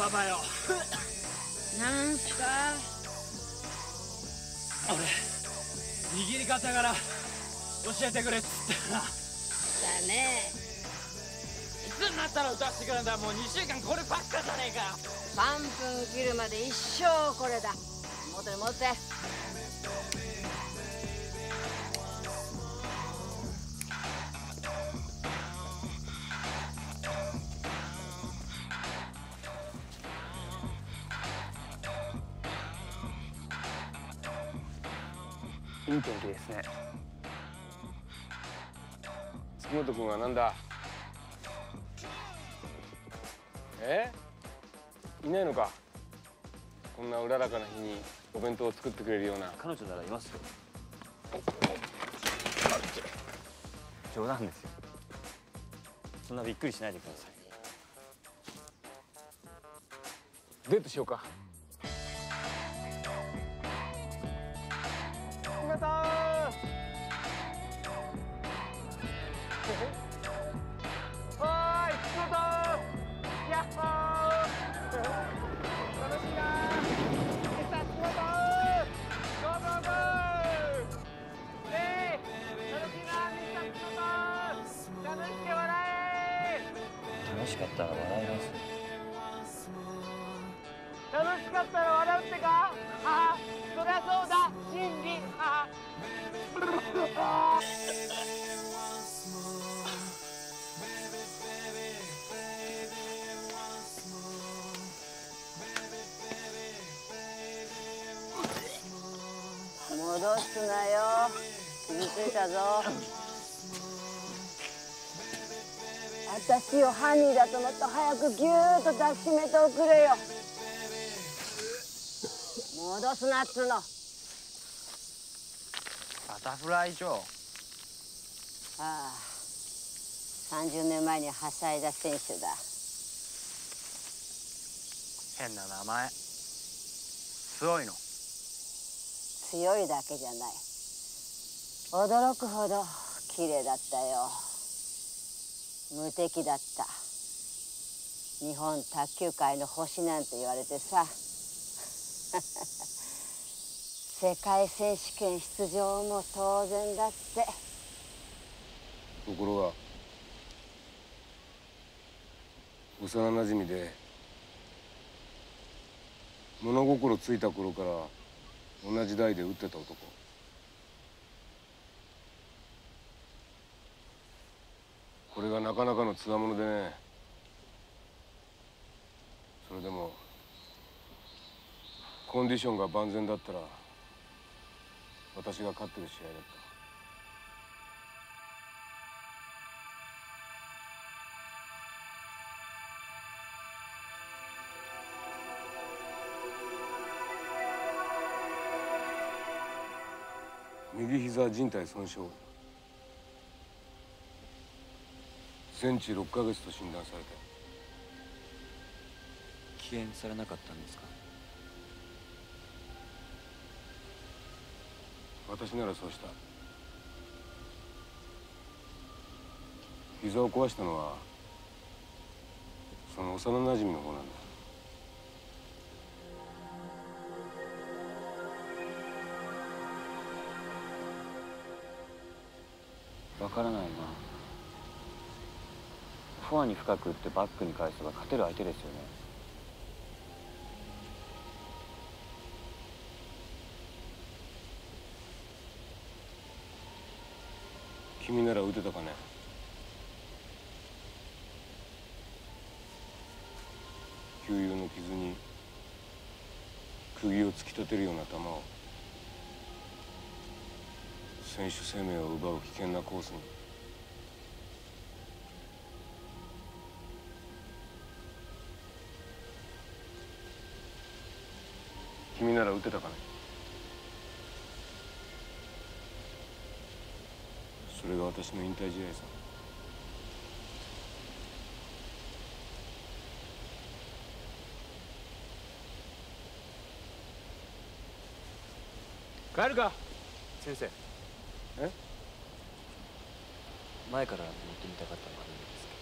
おばばよ。なんすか？俺握り方から教えてくれっつった。よなだね。いつになったら歌してくれんだ。もう2週間こればっかじゃねえか。よ3分切るまで一生これだ。元に戻って作ってくれるような。彼女ならいますよ冗談ですよ。そんなびっくりしないでください。デートしようかすなよ。傷ついたぞ。私をハニーだともっと早くギューッと抱きしめておくれよ。戻すなっつうの。バタフライジョー。ああ30年前にはしゃいだ選手だ。変な名前。強いの強いだけじゃない。驚くほど綺麗だったよ。無敵だった。日本卓球界の星なんて言われてさ。世界選手権出場も当然だって。ところが幼なじみで物心ついた頃から同じ台で打ってた男。これがなかなかのつわものでね。それでもコンディションが万全だったら私が勝ってる試合だった。右膝靭帯損傷。全治6ヶ月と診断されて敬遠されなかったんですか？私ならそうした。膝を壊したのはその幼なじみの方なんだからないな。フォアに深く打ってバックに返せば勝てる相手ですよね。君なら打てたかね？旧友の傷に釘を突き立てるような球を。選手生命を奪う危険なコースに。君なら打てたかね？それが私の引退試合さ。帰るか先生。え？前から乗ってみたかったのは何ですけど。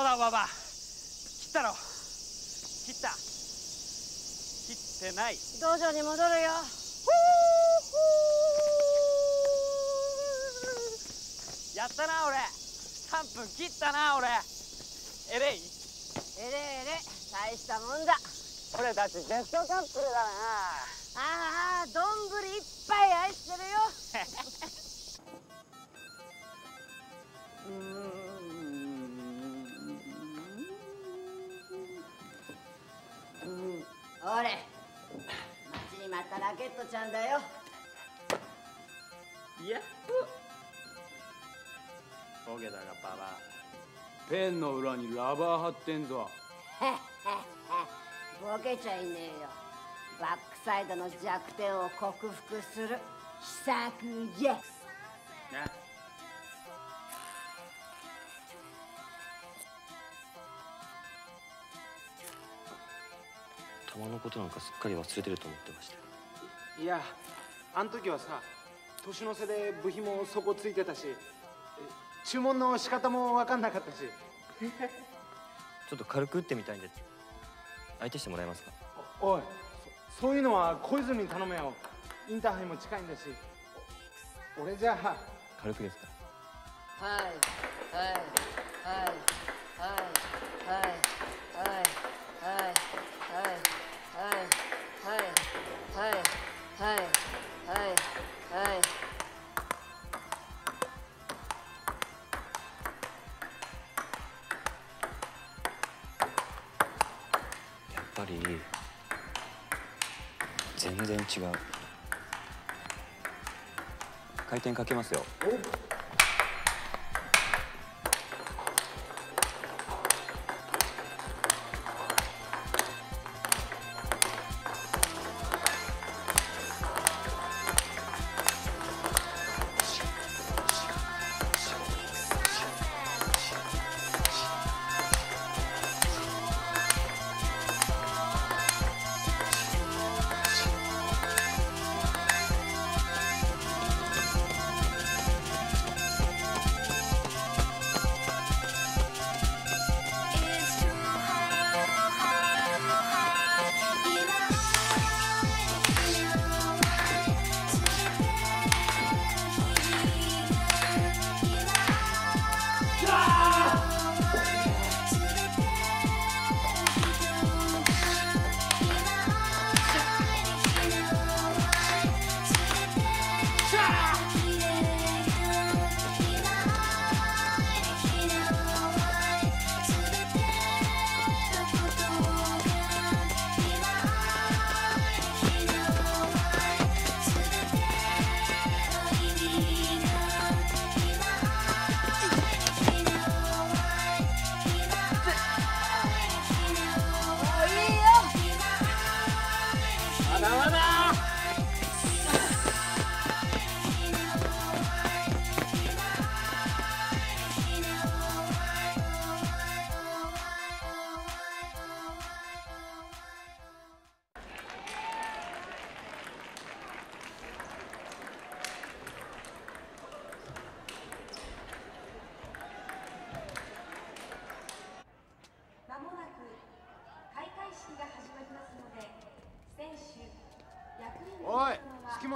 うだ馬場切ったろ。切った。切ってない。道場に戻るよ。やったな俺。3分切ったな俺。えれい。えれえれ。大したもんだ。俺たちベストカップルだな。ああ丼いっぱい愛してるよ。ほれ。待ちに待ったラケットちゃんだよ。やっほボケだがババ。ペンの裏にラバー貼ってんぞ。ボケちゃいねえよ。バックサイドの弱点を克服する。秘策じゃ。ね。球のことなんかすっかり忘れてると思ってましたよ。いやあん時はさ年の瀬で部品も底ついてたしえ注文の仕方も分かんなかったし。ちょっと軽く打ってみたいんで。相手してもらえますか？おいそういうのは小泉に頼めよ。インターハイも近いんだし。俺じゃあ。軽くですか？はいはいはいはいはい。全然違う。回転かけますよ。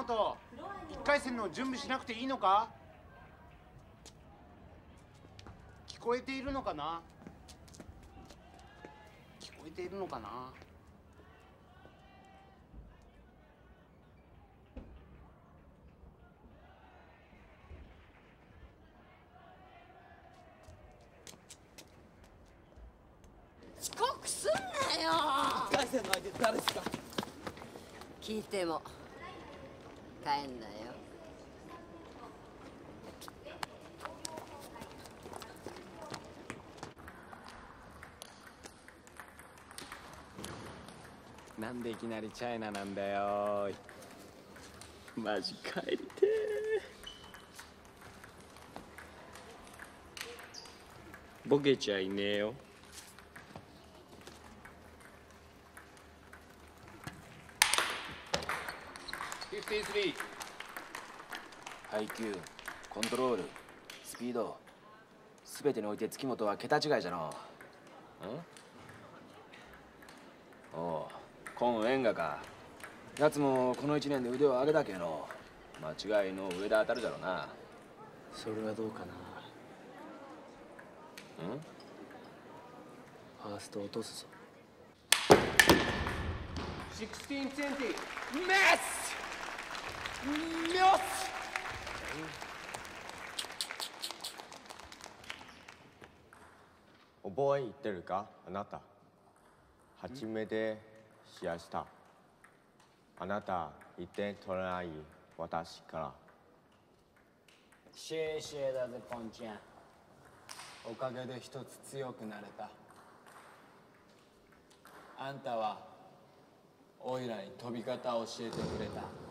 皆様は月本一回戦の準備しなくていいのか？聞こえているのかな？聞こえているのかな？遅刻すんなよ。1回戦の相手誰ですか？聞いても帰んなよ。なんでいきなりチャイナなんだよマジ帰りてーボケちゃいねえよ53配球コントロールスピード全てにおいて月本は桁違いじゃのう。おう今縁画か。やつもこの一年で腕を上げたけど間違いの上で当たるだろうな。それはどうかな。うん？ファースト落とすぞ。1620メスミョス覚えてるか？あなた。初めて試合した。あなた1点取らない私から。シェシェーだぜポンちゃんおかげで一つ強くなれた。あんたはオイラに飛び方を教えてくれた。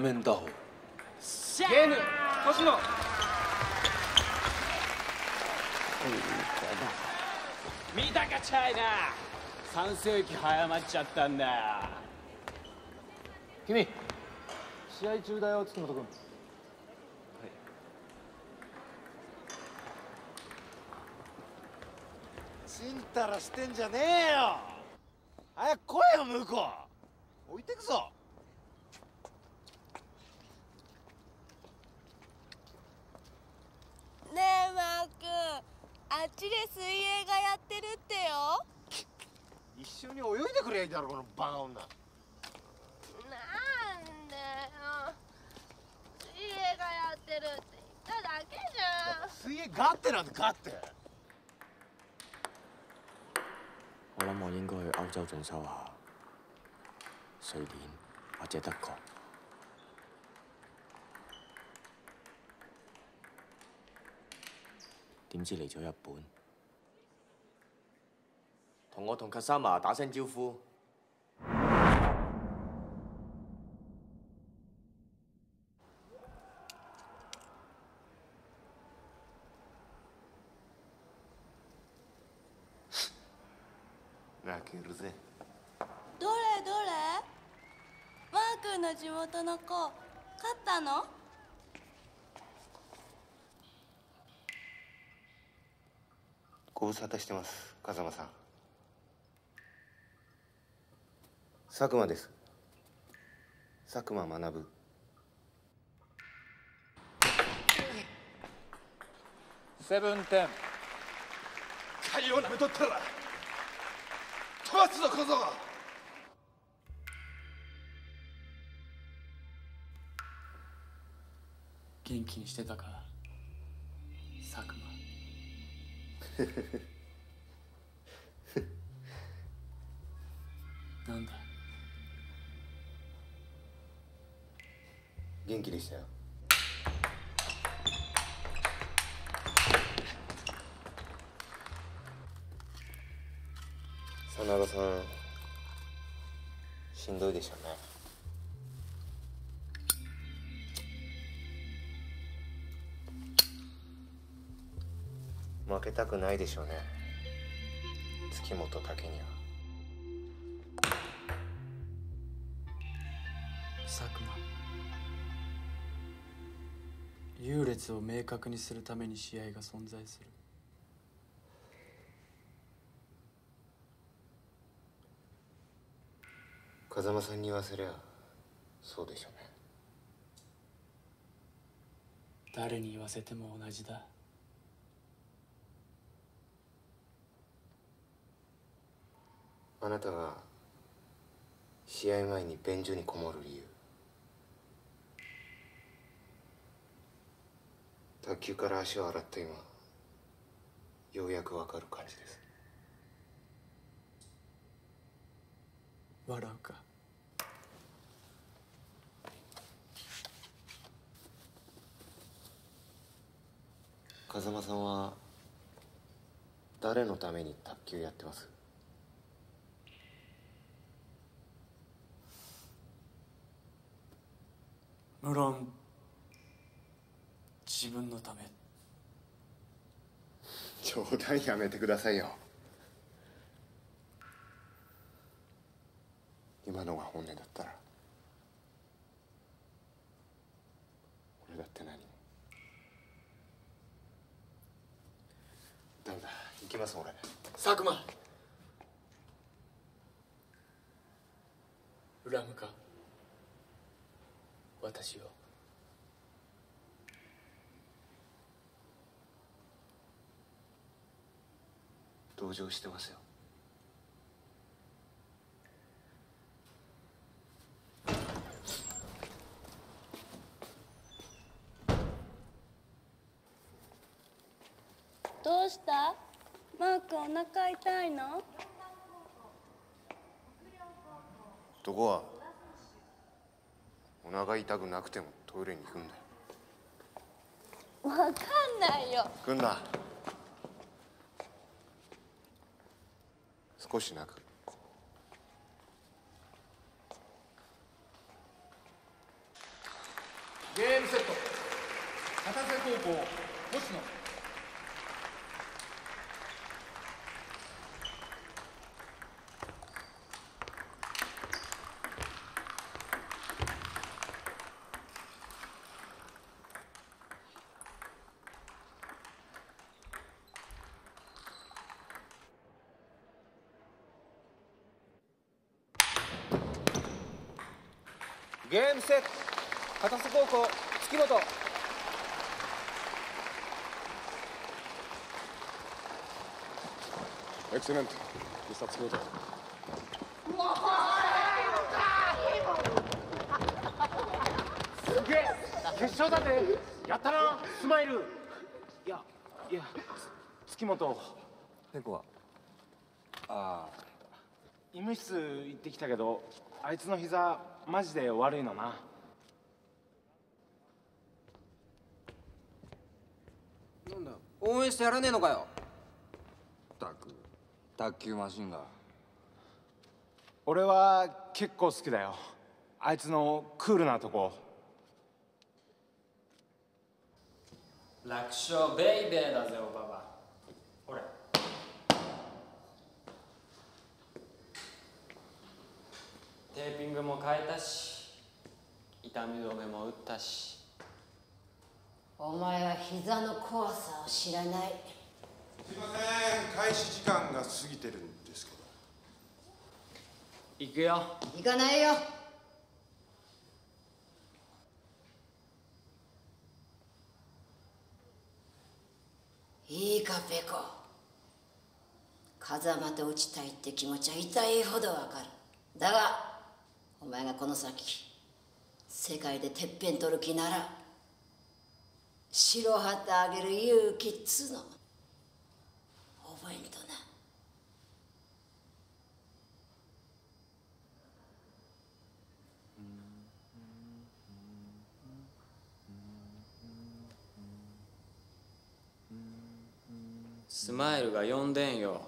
裏面打法ゲーム星野。見たかチャイナ3世紀早まっちゃったんだ。よ君試合中だよ月本君。ちんたらしてんじゃねえよ。早く来いよ向こう。置いてくぞねえマー君あっちで水泳がやってるってよ。一緒に泳いでくれゃいいだろこのバカ女。なんでよ。水泳がやってるって言っただけじゃん。水泳ガッテなんてガッテ我諗我應該去歐洲進修下，瑞典或者德國。點知嚟咗日本，同我同卡沙瑪打聲招呼。泣けるぜどれどれマー君の地元の子勝ったの ご無沙汰してます風間さん。佐久間です。佐久間学。セブンテン。海をなめとったら飛ばすぞ小僧。元気にしてたか？なんだ？元気でしたよ。真田さんしんどいでしょうね。負けたくないでしょうね。月本武には。佐久間。優劣を明確にするために試合が存在する。風間さんに言わせりゃそうでしょうね。誰に言わせても同じだあなたが試合前に便所にこもる理由。卓球から足を洗った今ようやくわかる感じです。笑うか。風間さんは誰のために卓球やってます？無論自分のため。冗談やめてくださいよ。今のが本音だったら。俺だって何？もダメだ。行きます俺。佐久間。恨むか？私を。同情してますよ。どうした？マークお腹痛いの？男はお腹痛くなくてもトイレに行くんだよ。わかんないよ。来んな少し泣く。ゲームセット。片瀬高校星野ゲームセット片瀬高校月本 Skuddet. すげえ決勝だぜやったなスマイルいやいやつ月本ペコはああ医務室行ってきたけどあいつの膝マジで悪いのななんだ応援してやらねえのかよ卓球マシンが。俺は結構好きだよ。あいつのクールなとこ。楽勝ベイベーだぜおばば。ほれテーピングも変えたし痛み止めも打ったし。お前は膝の怖さを知らないすいません。開始時間が過ぎてるんですけど。行くよ。行かないよ。いいかペコ風間と打ちたいって気持ちは痛いほどわかる。だがお前がこの先世界でてっぺん取る気なら白旗あげる勇気っつうのスマイルが呼んでんよ。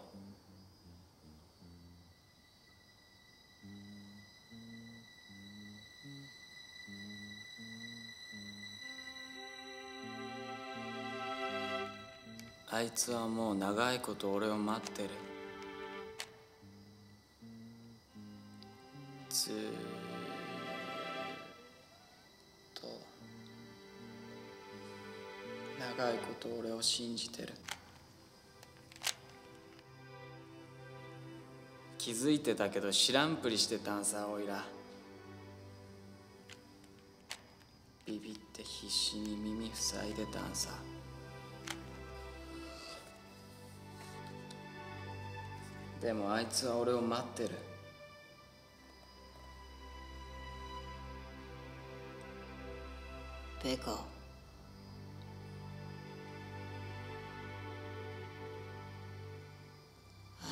あいつはもう長いこと俺を待ってる。ずっと長いこと俺を信じてる。気づいてたけど知らんぷりしてたんさおいら。ビビって必死に耳塞いでたんさ。でもあいつは俺を待ってるペコ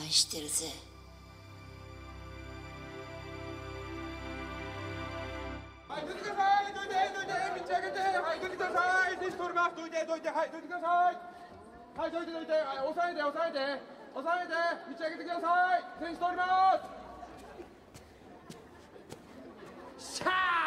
愛してるぜはい、どいてください。どいて、どいて、道上げて、はい、どいてください。選手取ります。どいて、どいて、はい、どいてください。はい、どいて、どいて、はい、押さえて、押さえて、押さえて、打ち上げてください。選手通ります。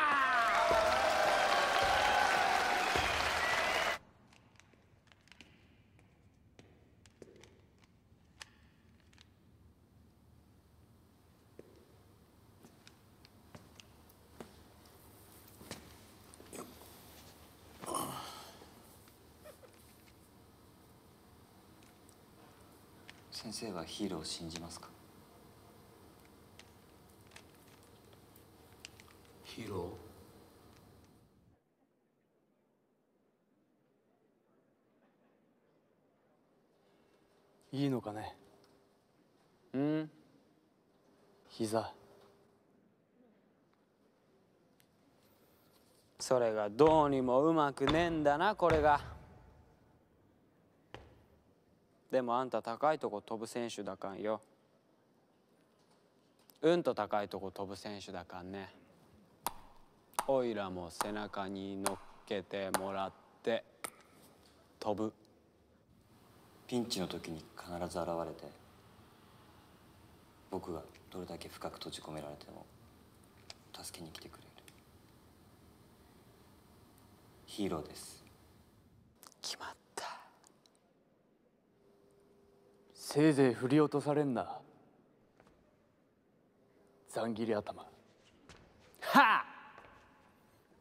先生はヒーローを信じますか？ヒーロいいのかね？うん？膝。それがどうにもうまくねえんだなこれがでもあんた高いとこ飛ぶ選手だかんよ。うんと高いとこ飛ぶ選手だかんね。おいらも背中に乗っけてもらって飛ぶ。ピンチの時に必ず現れて僕がどれだけ深く閉じ込められても助けに来てくれる。ヒーローです決まったせいぜい振り落とされんな。ざん切り頭。はあ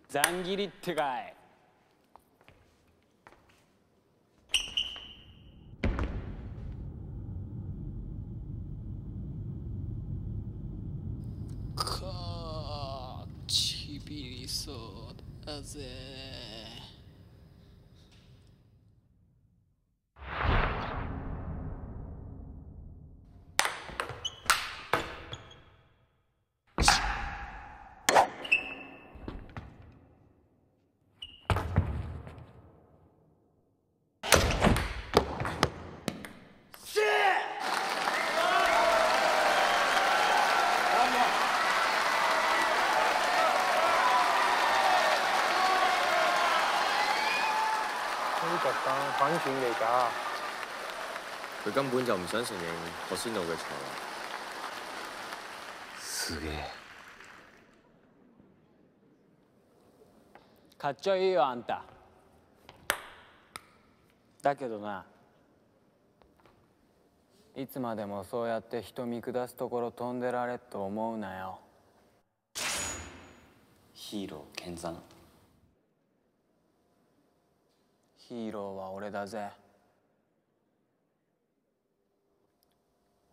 ざん切りってかい。かちびりそうだぜ佢根本就唔想承認何仙奴嘅錯。すげえかっちょいいよあんただけどないつまでもそうやって人見下すところ飛んでられと思うなよヒーロー剣山ヒーローは俺だぜ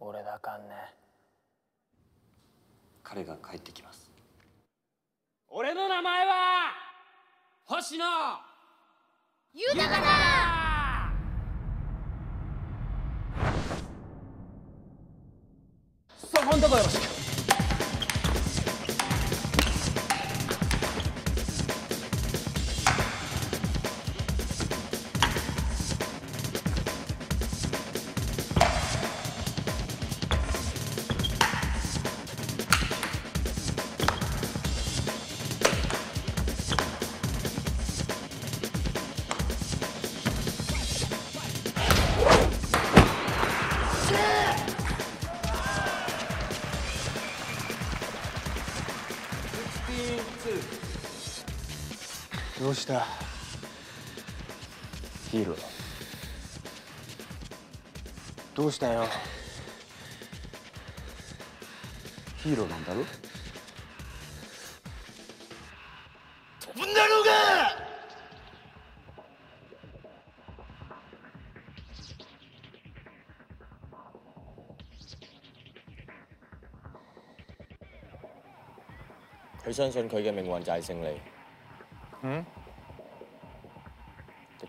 俺だかんね。彼が帰ってきます。俺の名前は星野。豊かだそこんとこよろしくどうしたヒーローどうしたよ。ヒーローなんだろ？飛ぶんだろうが！佢相信佢嘅命運就係勝利。嗯，的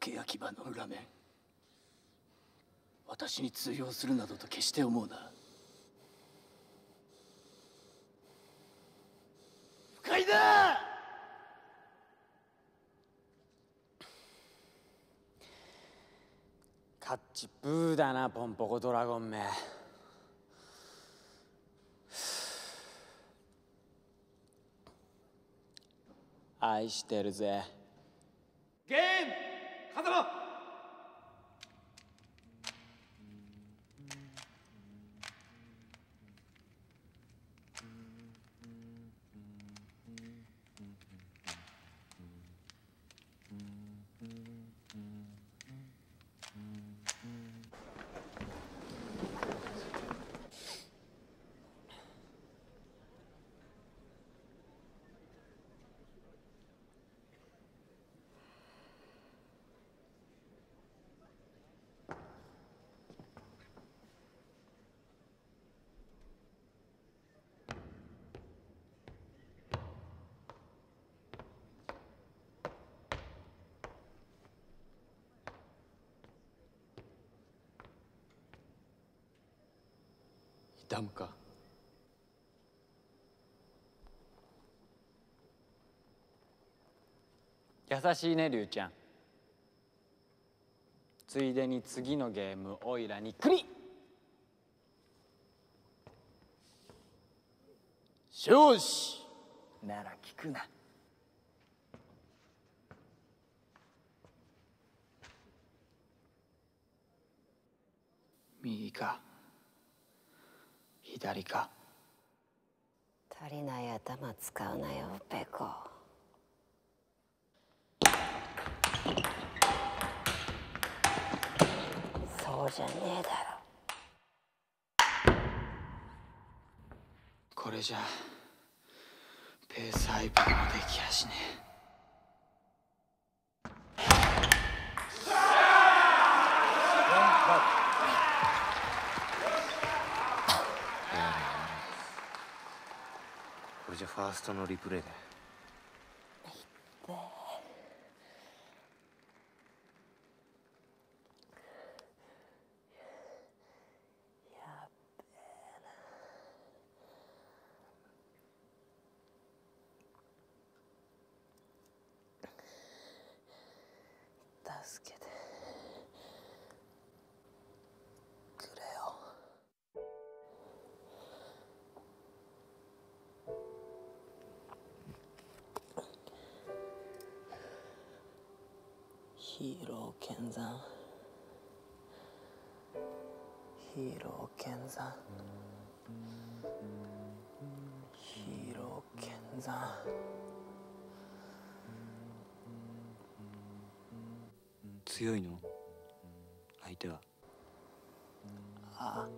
け焼き場の裏面。私に通用するなどと決して思うな不快だタッチブーだなポンポコドラゴンめ。愛してるぜ。ゲーム風間痛むか。優しいね龍ちゃん。ついでに次のゲームオイラにクリ。少子なら聞くな。右か左か。足りない頭使うなよペコ。そうじゃねえだろ。これじゃペース配分もできやしねこじゃファーストのリプレイで。強いの？相手は。あ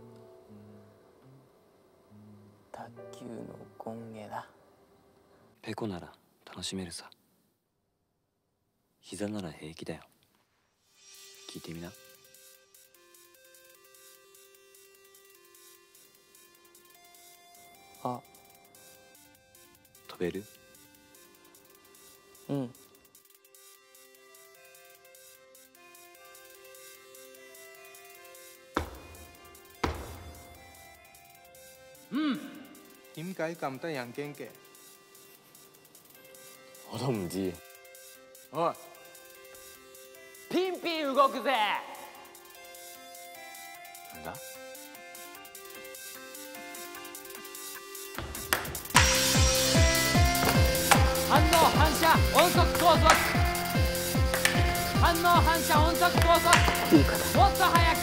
卓球の権下だ。ペコなら楽しめるさ。膝なら平気だよ。聞いてみな。あ。飛べる？うん點解咁得人驚嘅？我都唔知おいピンピン動くぜなんだ反応反射音速高速反応反射音速高速いいからもっと速く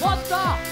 もっと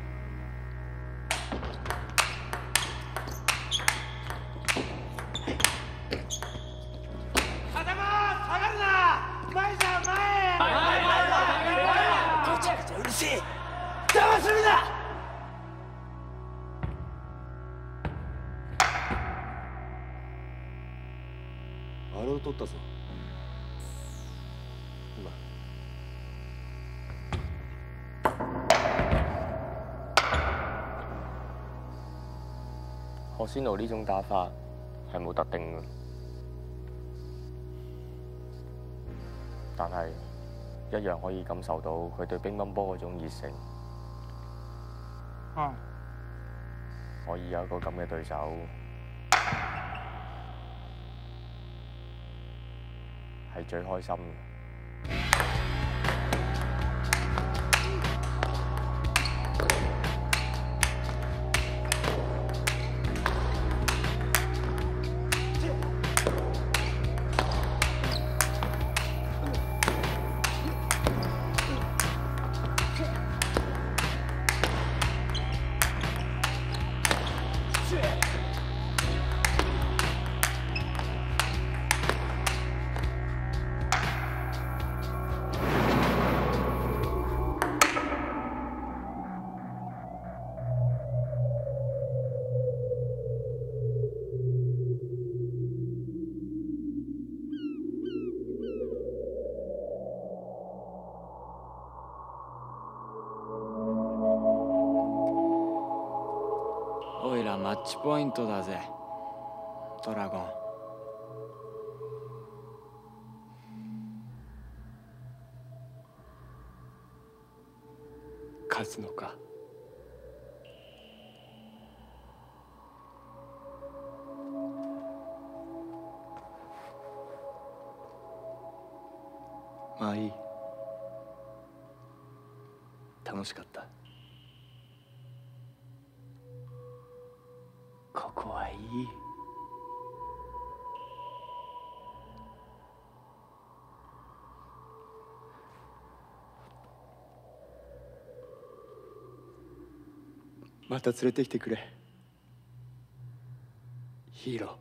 仙奴呢種打法係冇特定嘅，但係一樣可以感受到佢對乒乓波嗰種熱誠。嗯，可以有一個咁嘅對手，係最開心嘅。ポイントだぜ。ドラゴン。勝つのか。まあいい。楽しかった。また連れてきてくれ。ヒーロー。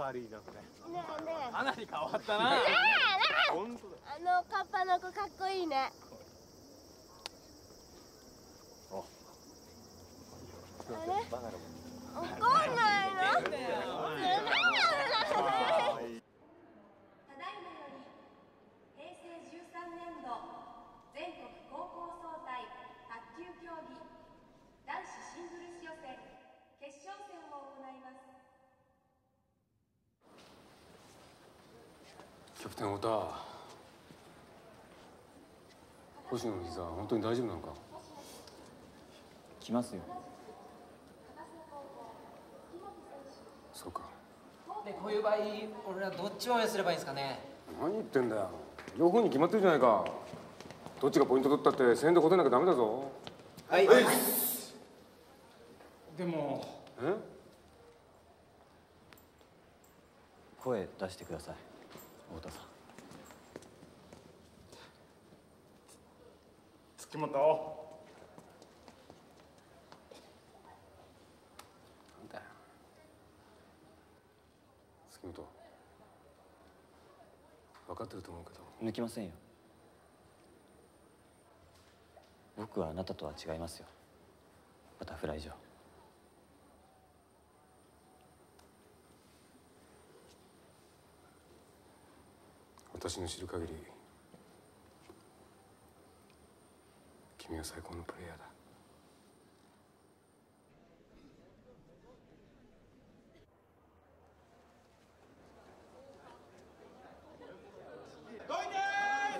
本当おかわりなくね。ねえねえ。かなり変わったな。ねえねえ。本当あのカッパの子かっこいいねあれバカなもん怒んないのただいまより平成13年度全国高校キャプテン太田星野の膝本当に大丈夫なのか？来ますよ。そうか。でこういう場合俺らどっちを応援すればいいんですかね？何言ってんだよ。両方に決まってるじゃないか。どっちがポイント取ったって戦で答えなきゃダメだぞ。はい。でもえ？声出してください太田さん月本なんだよ。月本。分かってると思うけど。抜きませんよ。僕はあなたとは違いますよ。バタフライ上私の知る限り君は最高のプレイヤーだ。どいて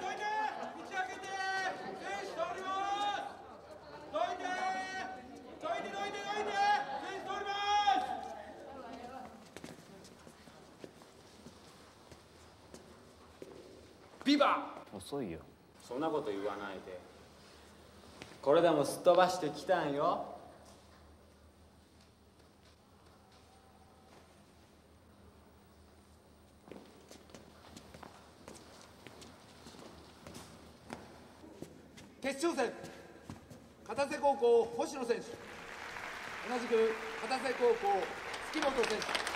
どいて道開けて選手通ります。どいてどいてどいてどいて選手通ります。ビバ遅いよ。そんなこと言わないでこれでもすっ飛ばしてきたんよ決勝戦片瀬高校星野選手同じく片瀬高校月本選手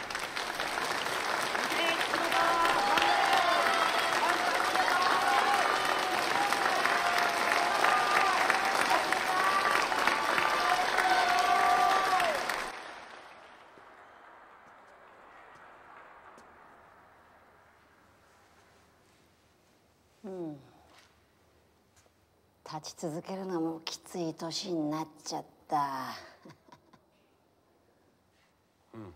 うん立ち続けるのもきつい年になっちゃった。うん。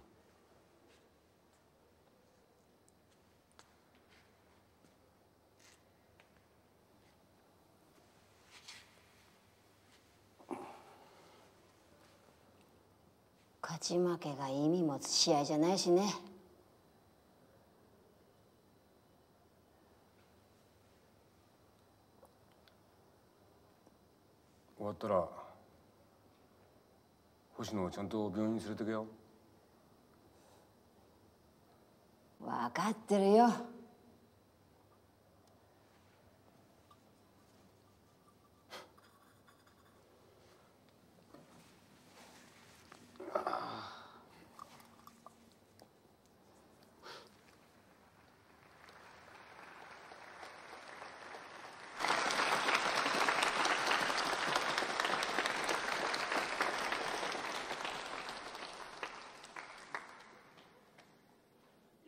勝ち負けが意味持つ試合じゃないしね。ったら星野をちゃんと病院に連れてけよ。分かってるよ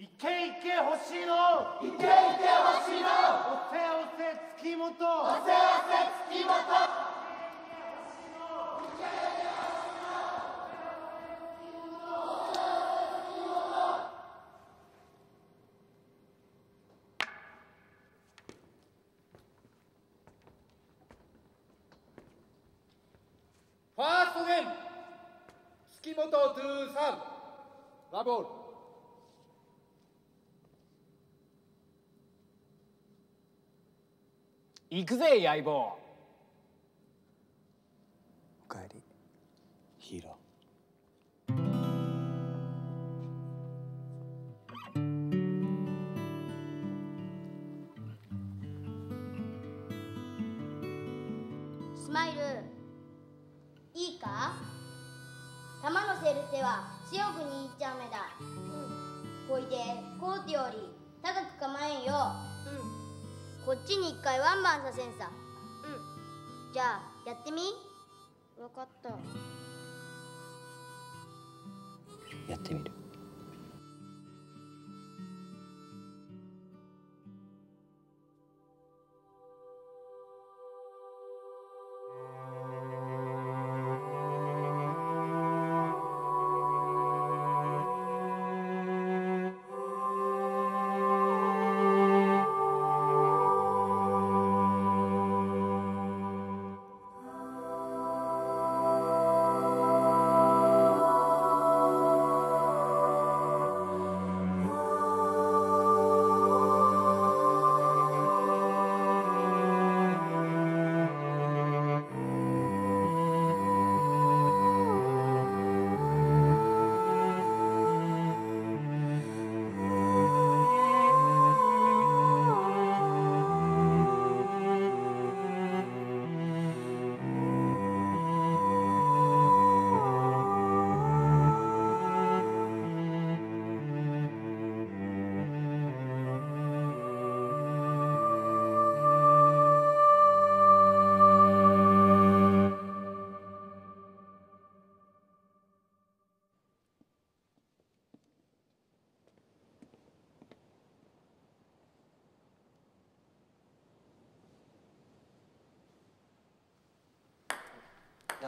いけいけ星野いけいけ星野おせおせ月本おせおせ月本ファーストゲームントトゥーサーブラボール。行くぜ相棒おかこっちに一回ワンバンさせんさ。うん。じゃあやってみ？わかった。やってみる「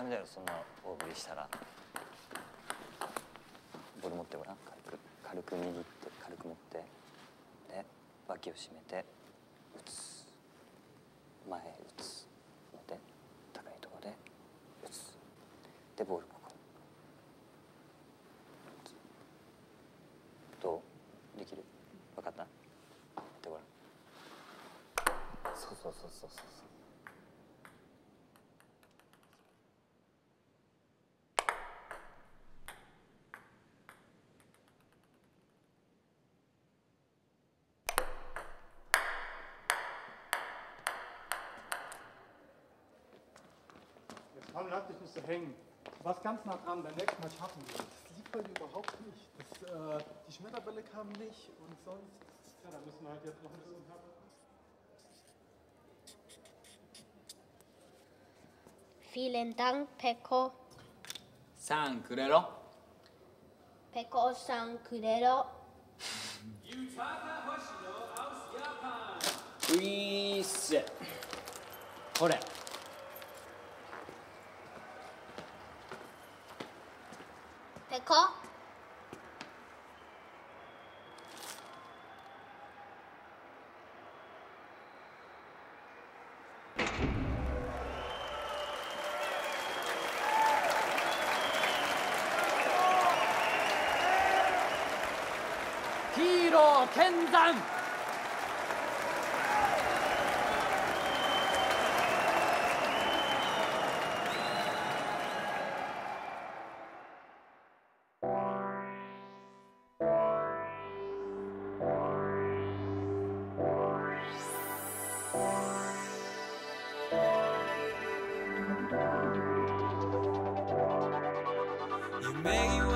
メだよそんな大振りしたら。ボール持ってごらん。軽く軽く握って軽く持って。で脇を締めて。Am Ladtisch musst du hängen. Was ganz nah dran, beim nächsten Mal schaffen wir das. sieht man überhaupt nicht. Das, äh, die Schmetterbälle kamen nicht und sonst. Ja, da müssen wir halt jetzt noch ein bisschen haben. Vielen Dank, Pekko. San Kurero. Pekko San Kurero. Yutaka Hoshino aus Japan. Please. これ。make you